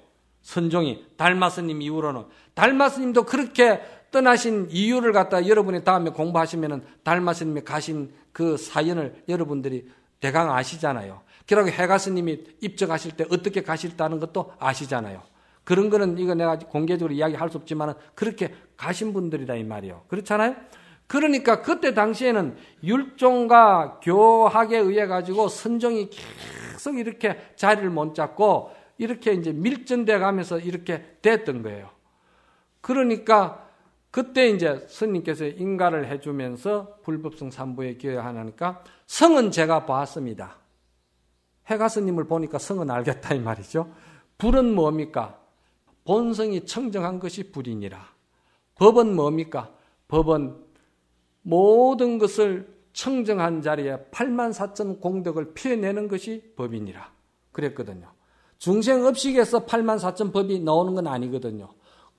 선종이 달마스님 이후로는 달마스님도 그렇게 떠나신 이유를 갖다 여러분이 다음에 공부하시면은 달마스님이 가신 그 사연을 여러분들이 대강 아시잖아요. 그러고 해가스님이 입적하실 때 어떻게 가실다는 것도 아시잖아요. 그런 거는 이거 내가 공개적으로 이야기할 수 없지만 그렇게 가신 분들이다 이 말이에요. 그렇잖아요? 그러니까 그때 당시에는 율종과 교학에 의해 가지고 선종이 계속 이렇게 자리를 못 잡고 이렇게 이제 밀전돼 가면서 이렇게 됐던 거예요. 그러니까 그때 이제 스님께서 인가를 해주면서 불법성 삼부에 기여하니까 성은 제가 봤습니다. 해가 스님을 보니까 성은 알겠다 이 말이죠. 불은 뭡니까? 본성이 청정한 것이 불이니라. 법은 뭡니까? 법은 모든 것을 청정한 자리에 8만 4천 공덕을 피해내는 것이 법이니라. 그랬거든요. 중생업식에서 8만 4천 법이 나오는 건 아니거든요.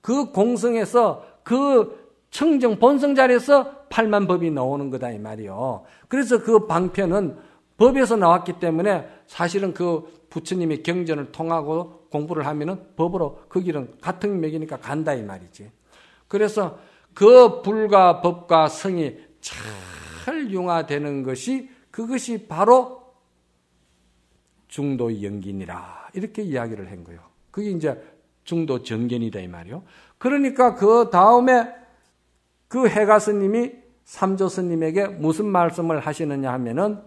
그 공성에서 그 청정 본성 자리에서 8만 법이 나오는 거다 이 말이요. 그래서 그 방편은 법에서 나왔기 때문에 사실은 그 부처님의 경전을 통하고 공부를 하면은 법으로 그 길은 같은 맥이니까 간다 이 말이지. 그래서 그 불과 법과 성이 잘 융화되는 것이 그것이 바로 중도 연긴이라 이렇게 이야기를 한 거예요. 그게 이제 중도 정견이다 이 말이요. 그러니까 그 다음에 그 해가 스님이 삼조 스님에게 무슨 말씀을 하시느냐 하면은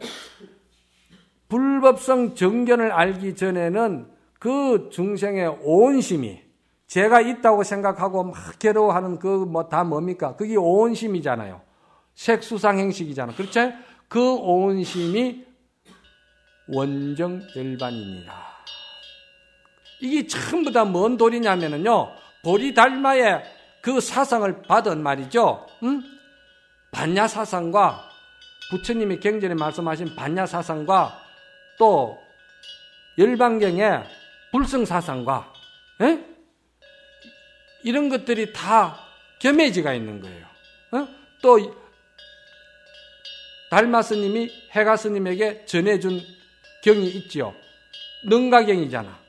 불법성 정견을 알기 전에는 그 중생의 온심이 제가 있다고 생각하고 막 괴로워하는 그 뭐 다 뭡니까? 그게 온심이잖아요. 색수상 행식이잖아. 그렇죠? 그 온심이 원정 열반입니다. 이게 전부 다 뭔 도리냐면은요. 보리달마의 그 사상을 받은 말이죠. 응? 반야 사상과 부처님이 경전에 말씀하신 반야 사상과 또 열반경의 불성 사상과 에? 이런 것들이 다 겸해지가 있는 거예요. 어? 또 달마 스님이 해가 스님에게 전해준 경이 있지요. 능가경이잖아.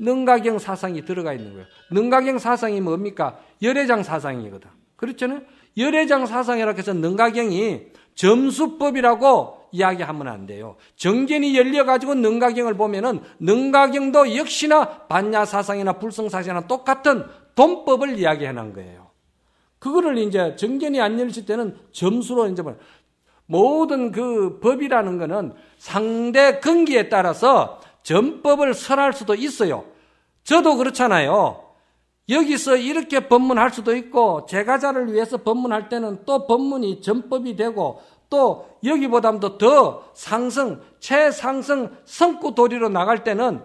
능가경 사상이 들어가 있는 거예요. 능가경 사상이 뭡니까? 열애장 사상이거든. 그렇잖아요. 열애장 사상이라고 해서 능가경이 점수법이라고 이야기하면 안 돼요. 정견이 열려가지고 능가경을 보면은 능가경도 역시나 반야사상이나 불성사상이나 똑같은 돈법을 이야기해 놓은 거예요. 그거를 이제 정견이 안 열릴 때는 점수로 이제 뭐 모든 그 법이라는 거는 상대 근기에 따라서 전법을 설할 수도 있어요. 저도 그렇잖아요. 여기서 이렇게 법문할 수도 있고 제가자를 위해서 법문할 때는 또 법문이 전법이 되고 또 여기보다도 더 상승, 최상승 성구 도리로 나갈 때는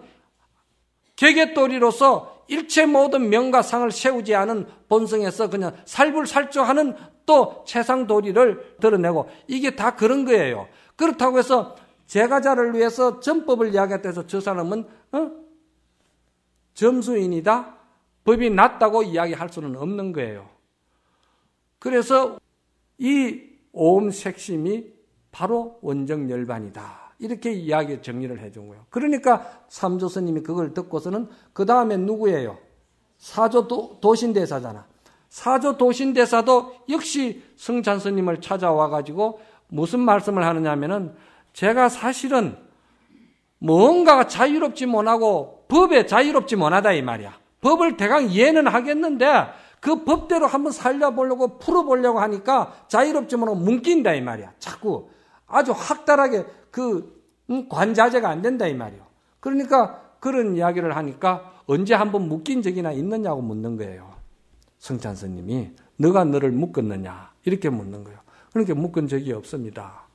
개개도리로서 일체 모든 명과 상을 세우지 않은 본성에서 그냥 살불살조하는 또 최상 도리를 드러내고 이게 다 그런 거예요. 그렇다고 해서 제가자를 위해서 전법을 이야기했다 해서 저 사람은 어? 점수인이다? 법이 낮다고 이야기할 수는 없는 거예요. 그래서 이 오음 색심이 바로 원정 열반이다. 이렇게 이야기 정리를 해준 거예요. 그러니까 삼조 스님이 그걸 듣고서는 그 다음에 누구예요? 사조 도, 도신대사잖아. 사조 도신대사도 역시 성찬 스님을 찾아와 가지고 무슨 말씀을 하느냐면은 제가 사실은 뭔가가 자유롭지 못하고 법에 자유롭지 못하다 이 말이야. 법을 대강 이해는 하겠는데 그 법대로 한번 살려보려고 풀어보려고 하니까 자유롭지 못하고 뭉낀다 이 말이야. 자꾸 아주 확달하게 그 관자재가 안 된다 이 말이요. 그러니까 그런 이야기를 하니까 언제 한번 묶인 적이나 있느냐고 묻는 거예요. 성찬 스님이 너가 너를 묶었느냐 이렇게 묻는 거예요. 그러니까 묶은 적이 없습니다.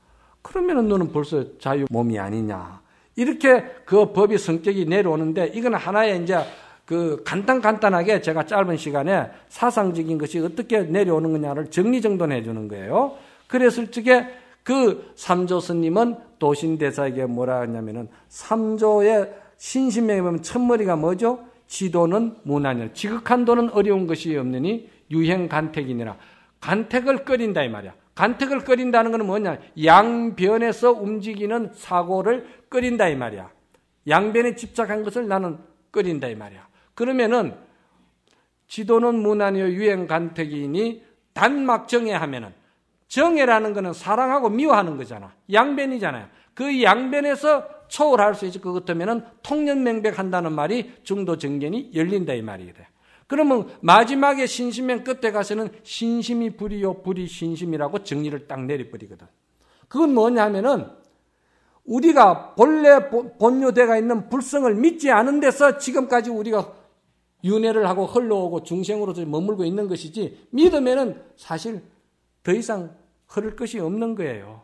그러면은 너는 벌써 자유 몸이 아니냐. 이렇게 그 법이 성격이 내려오는데 이건 하나의 이제 그 간단 간단하게 제가 짧은 시간에 사상적인 것이 어떻게 내려오는 거냐를 정리정돈해 주는 거예요. 그랬을 적에 그 삼조 스님은 도신대사에게 뭐라 하냐면은 삼조의 신심에 보면 첫머리가 뭐죠? 지도는 무난이라. 지극한 도는 어려운 것이 없느니 유행 간택이니라. 간택을 끓인다 이 말이야. 간택을 끓인다는 것은 뭐냐? 양변에서 움직이는 사고를 끓인다 이 말이야. 양변에 집착한 것을 나는 끓인다 이 말이야. 그러면은 지도는 무난이요 유행 간택이니 단막 정해하면은 정해라는 것은 사랑하고 미워하는 거잖아. 양변이잖아요. 그 양변에서 초월할 수 있을 것 같으면은 통년맹백한다는 말이 중도 정견이 열린다 이 말이래. 그러면 마지막에 신심맨 끝에 가서는 신심이 불이요 불이 신심이라고 정리를 딱 내려버리거든. 그건 뭐냐 하면은 우리가 본래 본요대가 있는 불성을 믿지 않은 데서 지금까지 우리가 윤회를 하고 흘러오고 중생으로서 머물고 있는 것이지 믿음에는 사실 더 이상 흐를 것이 없는 거예요.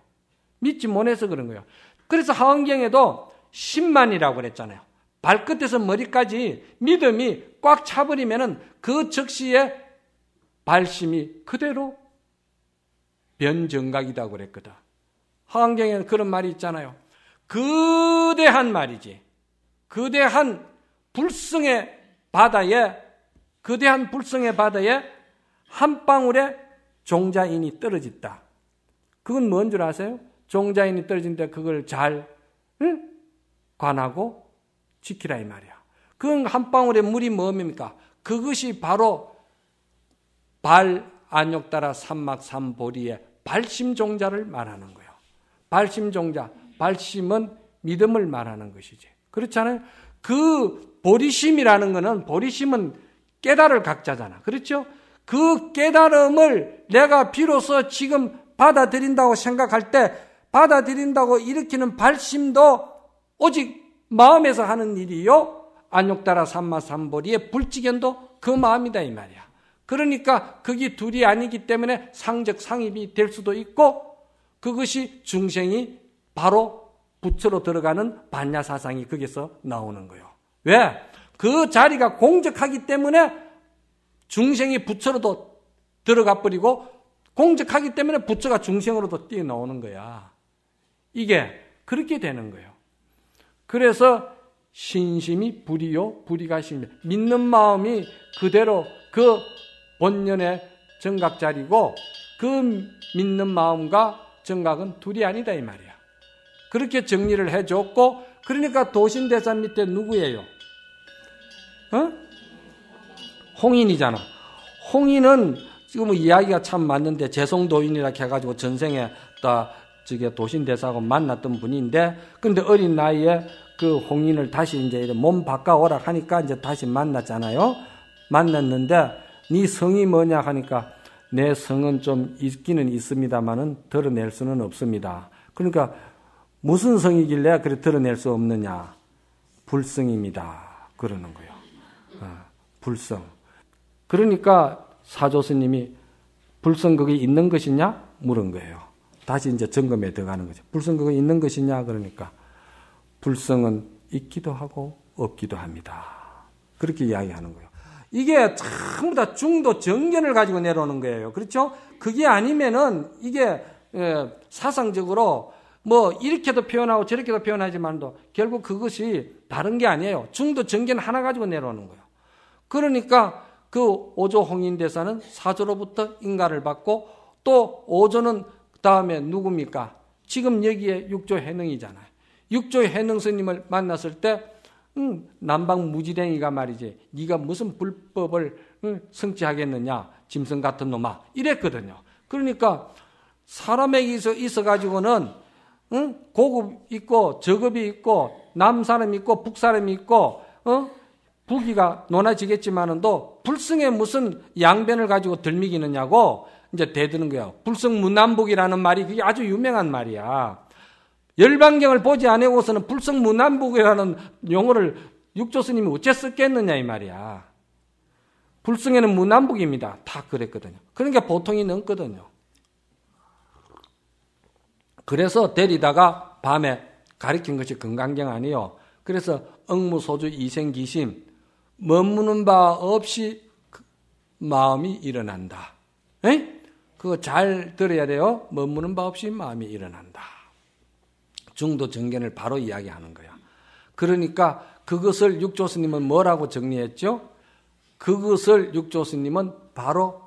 믿지 못해서 그런 거예요. 그래서 하원경에도 10만이라고 그랬잖아요. 발끝에서 머리까지 믿음이 꽉 차버리면은 그 즉시에 발심이 그대로 변정각이다 그랬거든. 하원경에는 그런 말이 있잖아요. 거대한 말이지. 거대한 불성의 바다에, 거대한 불성의 바다에 한 방울의 종자인이 떨어졌다. 그건 뭔 줄 아세요? 종자인이 떨어진데 그걸 잘 응? 관하고 지키라 이 말이야. 그건 한 방울의 물이 뭡니까? 그것이 바로 발 안욕 따라 삼막 삼보리의 발심종자를 말하는 거예요. 발심종자, 발심은 믿음을 말하는 것이지. 그렇잖아요. 그 보리심이라는 것은 보리심은 깨달을 각자잖아. 그렇죠? 그 깨달음을 내가 비로소 지금 받아들인다고 생각할 때 받아들인다고 일으키는 발심도 오직 마음에서 하는 일이요. 안욕따라 삼마삼보리의 불지견도 그 마음이다 이 말이야. 그러니까 그게 둘이 아니기 때문에 상적 상입이 될 수도 있고 그것이 중생이 바로 부처로 들어가는 반야 사상이 거기서 나오는 거예요. 왜? 그 자리가 공적하기 때문에 중생이 부처로도 들어가 버리고 공적하기 때문에 부처가 중생으로도 뛰어나오는 거야. 이게 그렇게 되는 거예요. 그래서 신심이 불이요, 불이가 신 믿는 마음이 그대로 그 본연의 정각 자리고 그 믿는 마음과 정각은 둘이 아니다 이 말이야. 그렇게 정리를 해줬고 그러니까 도신대산 밑에 누구예요? 어? 홍인이잖아. 홍인은 지금 뭐 이야기가 참 맞는데 재송도인이라 해가지고 전생에 다 저게 도신대사하고 만났던 분인데 근데 어린 나이에 그 홍인을 다시 이제 몸 바꿔 오라 하니까 이제 다시 만났잖아요. 만났는데 네 성이 뭐냐 하니까 내 성은 좀 있기는 있습니다만은 드러낼 수는 없습니다. 그러니까 무슨 성이길래 그래 드러낼 수 없느냐? 불성입니다. 그러는 거예요. 어, 불성. 그러니까 사조 스님이 불성 그게 있는 것이냐? 물은 거예요. 다시 이제 점검에 들어가는 거죠. 불성 그거 있는 것이냐? 그러니까 불성은 있기도 하고 없기도 합니다. 그렇게 이야기하는 거예요. 이게 전부 다 중도 정견을 가지고 내려오는 거예요. 그렇죠? 그게 아니면은 이게 예, 사상적으로 뭐 이렇게도 표현하고 저렇게도 표현하지만도 결국 그것이 다른 게 아니에요. 중도 정견 하나 가지고 내려오는 거예요. 그러니까 그 오조 홍인 대사는 사조로부터 인가를 받고 또 오조는 다음에 누굽니까? 지금 여기에 육조 해능이잖아요. 육조 해능 스님을 만났을 때 응, 남방 무지랭이가 말이지 네가 무슨 불법을 응, 성취하겠느냐 짐승 같은 놈아 이랬거든요. 그러니까 사람에게 있어, 있어 가지고는 응? 고급 있고 저급이 있고 남 사람 있고 북 사람이 있고 어? 부기가 논하지겠지만은도 불승에 무슨 양변을 가지고 들미기느냐고 이제 대드는 거야. 불승 문남북이라는 말이 그게 아주 유명한 말이야. 열반경을 보지 않고서는 불승 문남북이라는 용어를 육조 스님이 어째 썼겠느냐 이 말이야. 불승에는 문남북입니다. 다 그랬거든요. 그러니까 보통이 넘거든요. 그래서 데리다가 밤에 가리킨 것이 건강경 아니요. 그래서 억무소주 이생기심 머무는 바 없이 그 마음이 일어난다. 에? 그거 잘 들어야 돼요. 머무는 바 없이 마음이 일어난다. 중도 정견을 바로 이야기하는 거야. 그러니까 그것을 육조스님은 뭐라고 정리했죠? 그것을 육조스님은 바로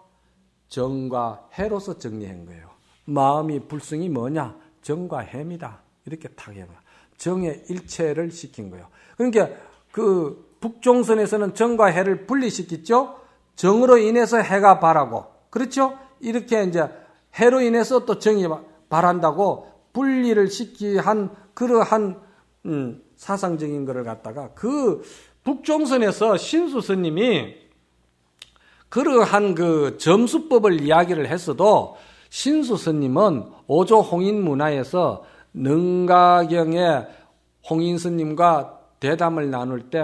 정과 해로서 정리한 거예요. 마음이 불승이 뭐냐? 정과 해입니다. 이렇게 탁 해봐. 정의 일체를 시킨 거예요. 그러니까 그 북종선에서는 정과 해를 분리시켰죠. 정으로 인해서 해가 바라고 그렇죠? 이렇게 이제 해로 인해서 또 정이 바란다고 분리를 시키한 그러한 음, 사상적인 것을 갖다가 그 북종선에서 신수 스님이 그러한 그 점수법을 이야기를 했어도 신수 스님은 오조 홍인 문화에서 능가경의 홍인 스님과 대담을 나눌 때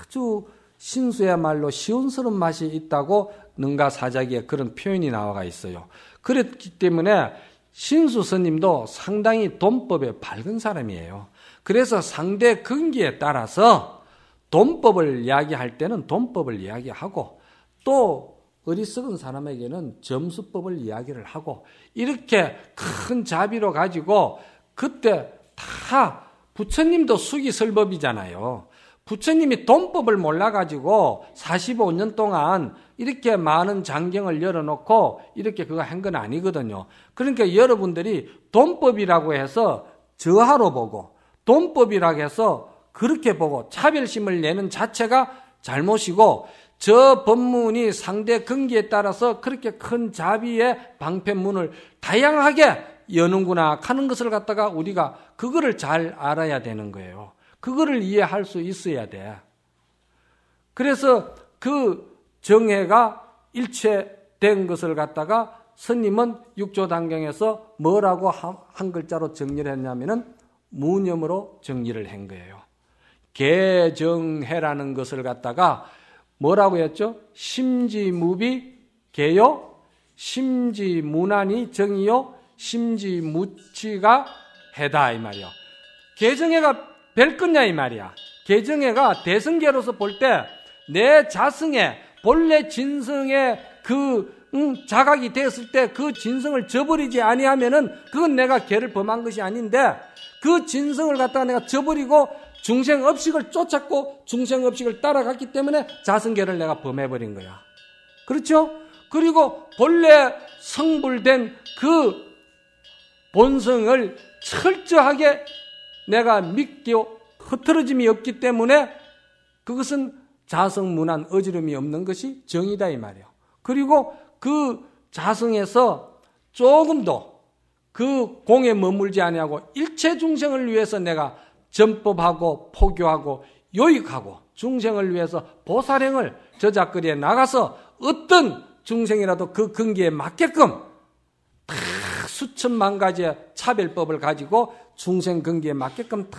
아주 신수야말로 시원스러운 맛이 있다고 능가 사자기에 그런 표현이 나와가 있어요. 그렇기 때문에 신수 스님도 상당히 돈법에 밝은 사람이에요. 그래서 상대 근기에 따라서 돈법을 이야기할 때는 돈법을 이야기하고 또 어리석은 사람에게는 점수법을 이야기를 하고 이렇게 큰 자비로 가지고 그때 다 부처님도 수기설법이잖아요. 부처님이 돈법을 몰라가지고 45년 동안 이렇게 많은 장경을 열어놓고 이렇게 그거 한 건 아니거든요. 그러니까 여러분들이 돈법이라고 해서 저하로 보고 돈법이라고 해서 그렇게 보고 차별심을 내는 자체가 잘못이고 저 법문이 상대 근기에 따라서 그렇게 큰 자비의 방편문을 다양하게 여는구나 하는 것을 갖다가 우리가 그거를 잘 알아야 되는 거예요. 그거를 이해할 수 있어야 돼. 그래서 그 정해가 일체된 것을 갖다가 스님은 육조 단경에서 뭐라고 한 글자로 정리를 했냐면은 무념으로 정리를 한 거예요. 개정해라는 것을 갖다가 뭐라고 했죠? 심지무비 개요, 심지무난이 정이요, 심지무치가 해다 이 말이요. 개정해가 별거냐 이 말이야. 개정해가 대승계로서 볼 때 내 자승의 본래 진성의 그 응, 자각이 되었을 때 그 진성을 저버리지 아니하면은 그건 내가 개를 범한 것이 아닌데 그 진성을 갖다가 내가 저버리고 중생 업식을 쫓았고 중생 업식을 따라갔기 때문에 자승계를 내가 범해버린 거야. 그렇죠? 그리고 본래 성불된 그 본성을 철저하게 내가 믿고 흐트러짐이 없기 때문에 그것은 자성문안 어지름이 없는 것이 정이다 이 말이에요. 그리고 그 자성에서 조금도 그 공에 머물지 아니하고 일체 중생을 위해서 내가 전법하고 포교하고 요익하고 중생을 위해서 보살행을 저작거리에 나가서 어떤 중생이라도 그 근기에 맞게끔 다 수천만 가지의 차별법을 가지고 중생 근기에 맞게끔 다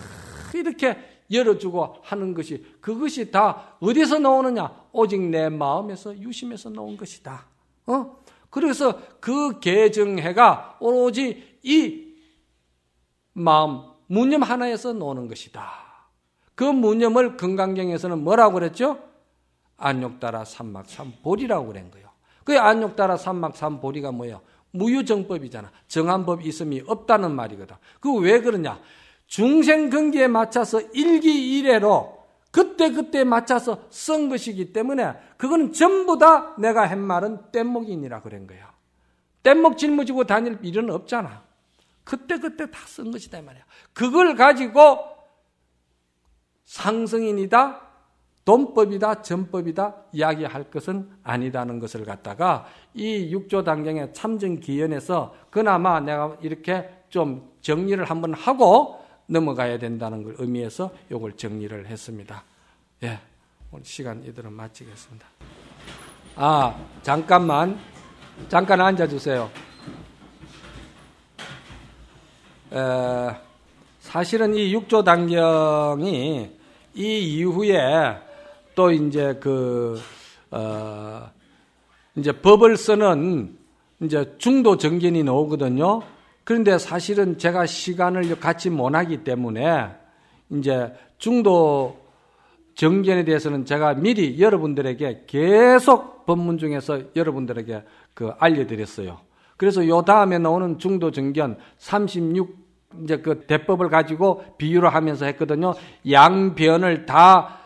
이렇게 열어주고 하는 것이 그것이 다 어디서 나오느냐? 오직 내 마음에서 유심에서 나온 것이다. 어? 그래서 그 개정해가 오로지 이 마음 무념 하나에서 노는 것이다. 그 무념을 건강경에서는 뭐라고 그랬죠? 안욕따라 삼막삼보리라고 그런 거예요. 그 안욕따라 삼막삼보리가 뭐예요? 무유정법이잖아. 정한 법이 있음이 없다는 말이거든. 그 왜 그러냐? 중생 근기에 맞춰서 일기일회로 그때그때 맞춰서 쓴 것이기 때문에 그거는 전부 다 내가 한 말은 뗏목이니라 그런 거야. 뗏목 짊어지고 다닐 일은 없잖아. 그때그때 다 쓴 것이다 말이야. 그걸 가지고 상승인이다, 돈법이다, 전법이다 이야기할 것은 아니다는 것을 갖다가 이 육조 단경의 참정 기연에서 그나마 내가 이렇게 좀 정리를 한번 하고 넘어가야 된다는 걸 의미해서 이걸 정리를 했습니다. 예, 오늘 시간 이대로 마치겠습니다. 아, 잠깐만, 잠깐 앉아주세요. 에, 사실은 이 육조 단경이 이 이후에 또 이제 그, 어, 이제 법을 쓰는 이제 중도 정견이 나오거든요. 그런데 사실은 제가 시간을 같이 못 하기 때문에 이제 중도 정견에 대해서는 제가 미리 여러분들에게 계속 법문 중에서 여러분들에게 그 알려드렸어요. 그래서 요 다음에 나오는 중도 정견 36 이제 그 대법을 가지고 비유를 하면서 했거든요. 양변을 다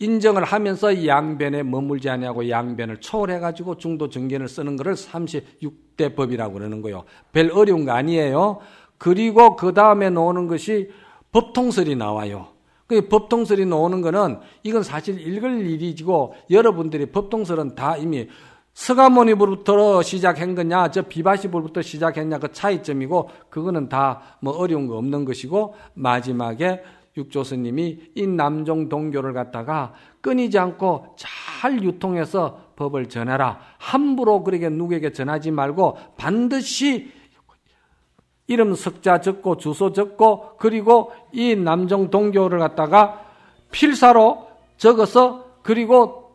인정을 하면서 양변에 머물지 아니하고 양변을 초월해 가지고 중도 정견을 쓰는 것을 36대 법이라고 그러는 거예요. 별 어려운 거 아니에요. 그리고 그 다음에 나오는 것이 법통설이 나와요. 그 법통설이 나오는 거는 이건 사실 읽을 일이고 여러분들이 법통설은 다 이미 서가모니부터 시작한 거냐, 저 비바시부부터 시작했냐 그 차이점이고 그거는 다 뭐 어려운 거 없는 것이고 마지막에 육조스님이 이 남종 동교를 갖다가 끊이지 않고 잘 유통해서 법을 전해라. 함부로 그렇게 누구에게 전하지 말고 반드시 이름 석자 적고 주소 적고 그리고 이 남종 동교를 갖다가 필사로 적어서 그리고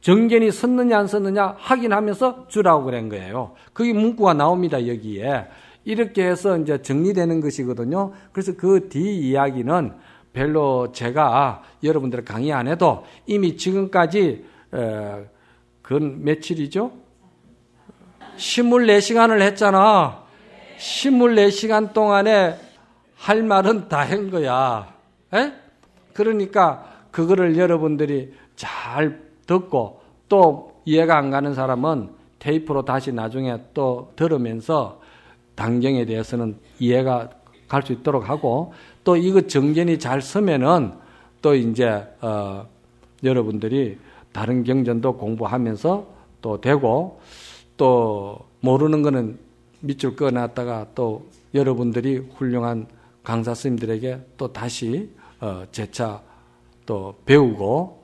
정견이 섰느냐 안 섰느냐 확인하면서 주라고 그런 거예요. 그게 문구가 나옵니다 여기에 이렇게 해서 이제 정리되는 것이거든요. 그래서 그 뒤 이야기는 별로 제가 여러분들 강의 안 해도 이미 지금까지 근 며칠이죠? 24시간을 했잖아. 24시간 동안에 할 말은 다 한 거야. 에? 그러니까 그거를 여러분들이 잘 듣고 또 이해가 안 가는 사람은 테이프로 다시 나중에 또 들으면서 단경에 대해서는 이해가 갈 수 있도록 하고 또 이거 정견이 잘 서면은 또 이제 어 여러분들이 다른 경전도 공부하면서 또 되고 또 모르는 거는 밑줄 꺼놨다가 또 여러분들이 훌륭한 강사 스님들에게 또 다시 어 재차 또 배우고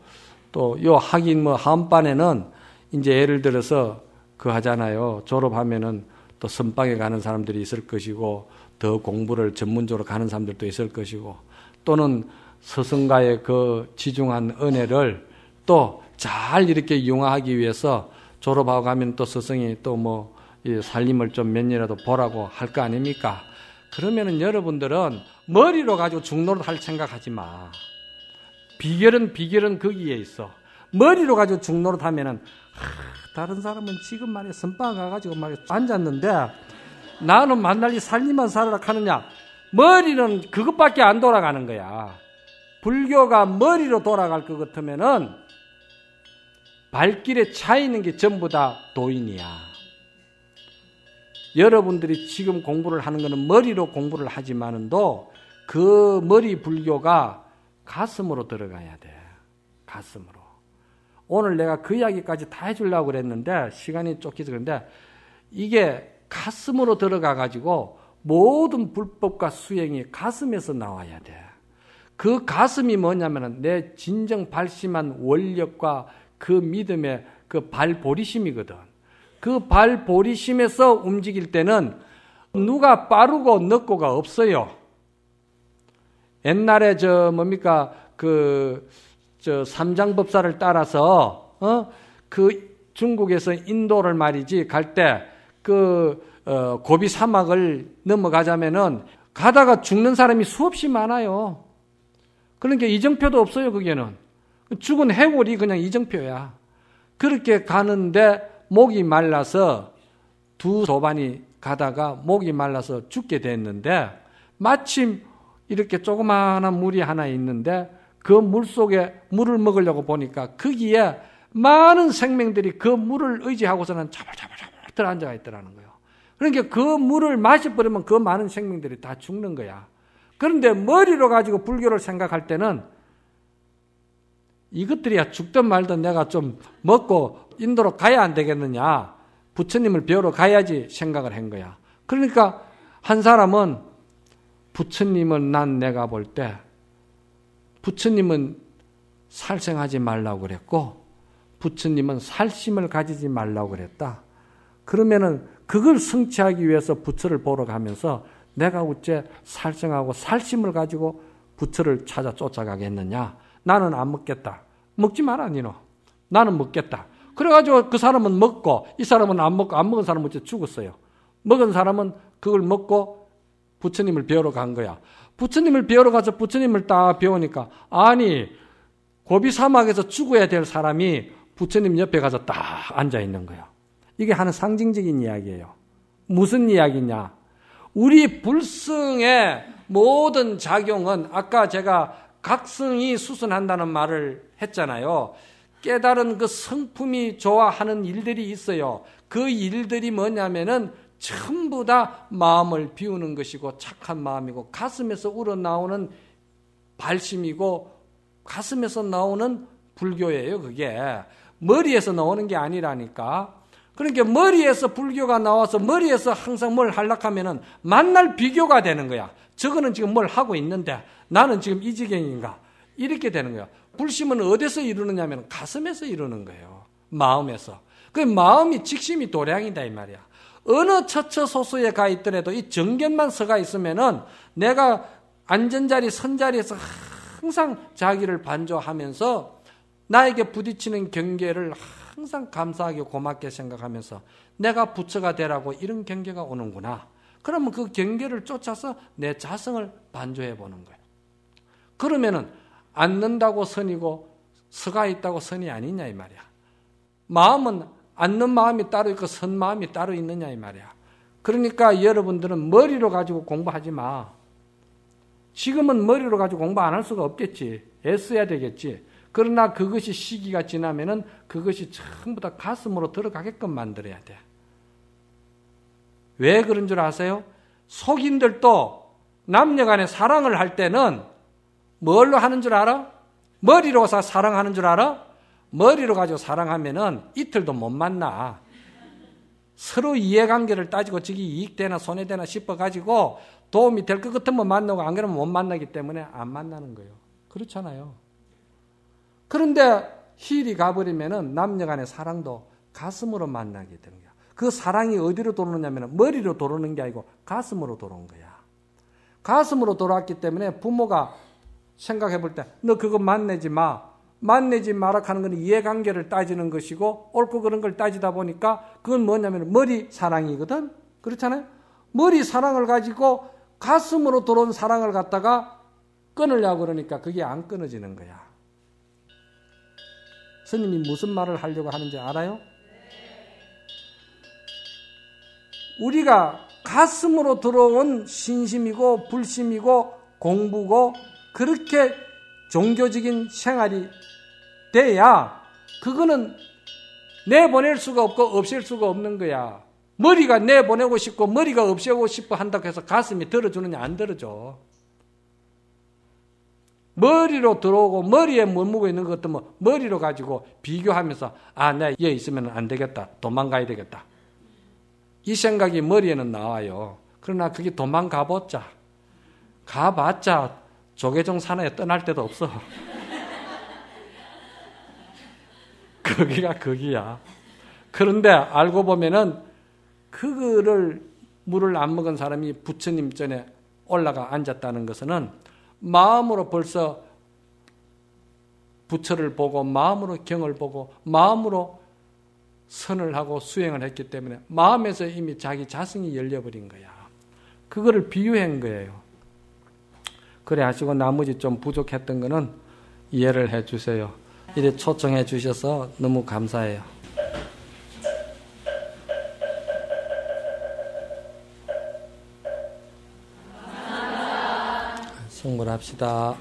또 요 하긴 뭐 한반에는 이제 예를 들어서 그 하잖아요. 졸업하면은 또 선방에 가는 사람들이 있을 것이고 더 공부를 전문적으로 가는 사람들도 있을 것이고 또는 스승과의 그 지중한 은혜를 또 잘 이렇게 이용하기 위해서 졸업하고 가면 또 스승이 또뭐 살림을 좀 몇 년이라도 보라고 할 거 아닙니까? 그러면은 여러분들은 머리로 가지고 중노릇 할 생각하지 마. 비결은 비결은 거기에 있어. 머리로 가지고 중노릇 하면은 하, 다른 사람은 지금 말이야 선방 가가지고 말이야 앉았는데 나는 만날리 살림만 살아라 하느냐? 머리는 그것밖에 안 돌아가는 거야. 불교가 머리로 돌아갈 것 같으면은 발길에 차 있는 게 전부 다 도인이야. 여러분들이 지금 공부를 하는 것은 머리로 공부를 하지만은도 그 머리 불교가 가슴으로 들어가야 돼. 가슴으로. 오늘 내가 그 이야기까지 다 해주려고 그랬는데 시간이 쫓기서 그런데 이게 가슴으로 들어가 가지고 모든 불법과 수행이 가슴에서 나와야 돼. 그 가슴이 뭐냐면은 내 진정 발심한 원력과 그 믿음의 그 발보리심이거든. 그 발보리심에서 움직일 때는 누가 빠르고 늦고가 없어요. 옛날에 저 뭡니까 그저 삼장법사를 따라서 어 그 중국에서 인도를 말이지 갈 때 그 어, 고비 사막을 넘어가자면은 가다가 죽는 사람이 수없이 많아요. 그러니까 이정표도 없어요, 그게는. 죽은 해골이 그냥 이정표야. 그렇게 가는데 목이 말라서 두 소반이 가다가 목이 말라서 죽게 됐는데 마침 이렇게 조그마한 물이 하나 있는데 그 물 속에 물을 먹으려고 보니까 거기에 많은 생명들이 그 물을 의지하고서는 자발자발 자발 들 앉아 있더라는 거예요. 그러니까 그 물을 마셔버리면 그 많은 생명들이 다 죽는 거야. 그런데 머리로 가지고 불교를 생각할 때는 이것들이야 죽든 말든 내가 좀 먹고 인도로 가야 안 되겠느냐. 부처님을 배우러 가야지 생각을 한 거야. 그러니까 한 사람은 부처님은 난 내가 볼 때 부처님은 살생하지 말라고 그랬고 부처님은 살심을 가지지 말라고 그랬다. 그러면은 그걸 성취하기 위해서 부처를 보러 가면서 내가 어째 살성하고 살심을 가지고 부처를 찾아 쫓아가겠느냐? 나는 안 먹겠다. 먹지 마라, 니노. 나는 먹겠다. 그래가지고 그 사람은 먹고 이 사람은 안 먹고 안 먹은 사람은 어째 죽었어요. 먹은 사람은 그걸 먹고 부처님을 배우러 간 거야. 부처님을 배우러 가서 부처님을 딱 배우니까 아니 고비 사막에서 죽어야 될 사람이 부처님 옆에 가서 딱 앉아 있는 거야. 이게 하는 상징적인 이야기예요. 무슨 이야기냐? 우리 불승의 모든 작용은 아까 제가 각성이 수순한다는 말을 했잖아요. 깨달은 그 성품이 좋아하는 일들이 있어요. 그 일들이 뭐냐면은 전부 다 마음을 비우는 것이고 착한 마음이고 가슴에서 우러나오는 발심이고 가슴에서 나오는 불교예요, 그게. 머리에서 나오는 게 아니라니까. 그러니까 머리에서 불교가 나와서 머리에서 항상 뭘 하려하면은 만날 비교가 되는 거야. 저거는 지금 뭘 하고 있는데 나는 지금 이 지경인가? 이렇게 되는 거야. 불심은 어디서 이루느냐면 가슴에서 이루는 거예요. 마음에서. 그 마음이 직심이 도량이다 이 말이야. 어느 처처소소에 가 있더라도 이 정견만 서가 있으면은 내가 안전자리 선자리에서 항상 자기를 반조하면서 나에게 부딪히는 경계를 항상 감사하게 고맙게 생각하면서 내가 부처가 되라고 이런 경계가 오는구나. 그러면 그 경계를 쫓아서 내 자성을 반조해 보는 거예요. 그러면은 앉는다고 선이고 서가 있다고 선이 아니냐 이 말이야. 마음은 앉는 마음이 따로 있고 선 마음이 따로 있느냐 이 말이야. 그러니까 여러분들은 머리로 가지고 공부하지 마. 지금은 머리로 가지고 공부 안 할 수가 없겠지. 애써야 되겠지. 그러나 그것이 시기가 지나면은 그것이 전부 다 가슴으로 들어가게끔 만들어야 돼. 왜 그런 줄 아세요? 속인들도 남녀 간에 사랑을 할 때는 뭘로 하는 줄 알아? 머리로 사랑하는 줄 알아? 머리로 가지고 사랑하면은 이틀도 못 만나. 서로 이해관계를 따지고 저기 이익되나 손해되나 싶어가지고 도움이 될 것 같으면 만나고 안 그러면 못 만나기 때문에 안 만나는 거예요. 그렇잖아요. 그런데 힐이 가버리면은 남녀 간의 사랑도 가슴으로 만나게 되는 거야. 그 사랑이 어디로 도느냐면 머리로 도는 게 아니고 가슴으로 도는 거야. 가슴으로 돌아왔기 때문에 부모가 생각해 볼 때 너 그거 만내지 마. 만내지 마라 하는 건 이해관계를 따지는 것이고 옳고 그런 걸 따지다 보니까 그건 뭐냐면 머리 사랑이거든. 그렇잖아요. 머리 사랑을 가지고 가슴으로 들어온 사랑을 갖다가 끊으려고 그러니까 그게 안 끊어지는 거야. 스님이 무슨 말을 하려고 하는지 알아요? 우리가 가슴으로 들어온 신심이고 불심이고 공부고 그렇게 종교적인 생활이 돼야 그거는 내보낼 수가 없고 없앨 수가 없는 거야. 머리가 내보내고 싶고 머리가 없애고 싶어 한다고 해서 가슴이 들어주느냐 안 들어줘. 머리로 들어오고 머리에 머무고 있는 것도 뭐 머리로 가지고 비교하면서 아, 내 얘 있으면 안 되겠다. 도망가야 되겠다. 이 생각이 머리에는 나와요. 그러나 그게 도망가봤자 가봤자 조계종 산에 떠날 데도 없어. *laughs* 거기가 거기야. 그런데 알고 보면은 그거를 물을 안 먹은 사람이 부처님 전에 올라가 앉았다는 것은 마음으로 벌써 부처를 보고 마음으로 경을 보고 마음으로 선을 하고 수행을 했기 때문에 마음에서 이미 자기 자성이 열려버린 거야. 그거를 비유한 거예요. 그래 하시고 나머지 좀 부족했던 거는 이해를 해 주세요. 이래 초청해 주셔서 너무 감사해요. 성불합시다.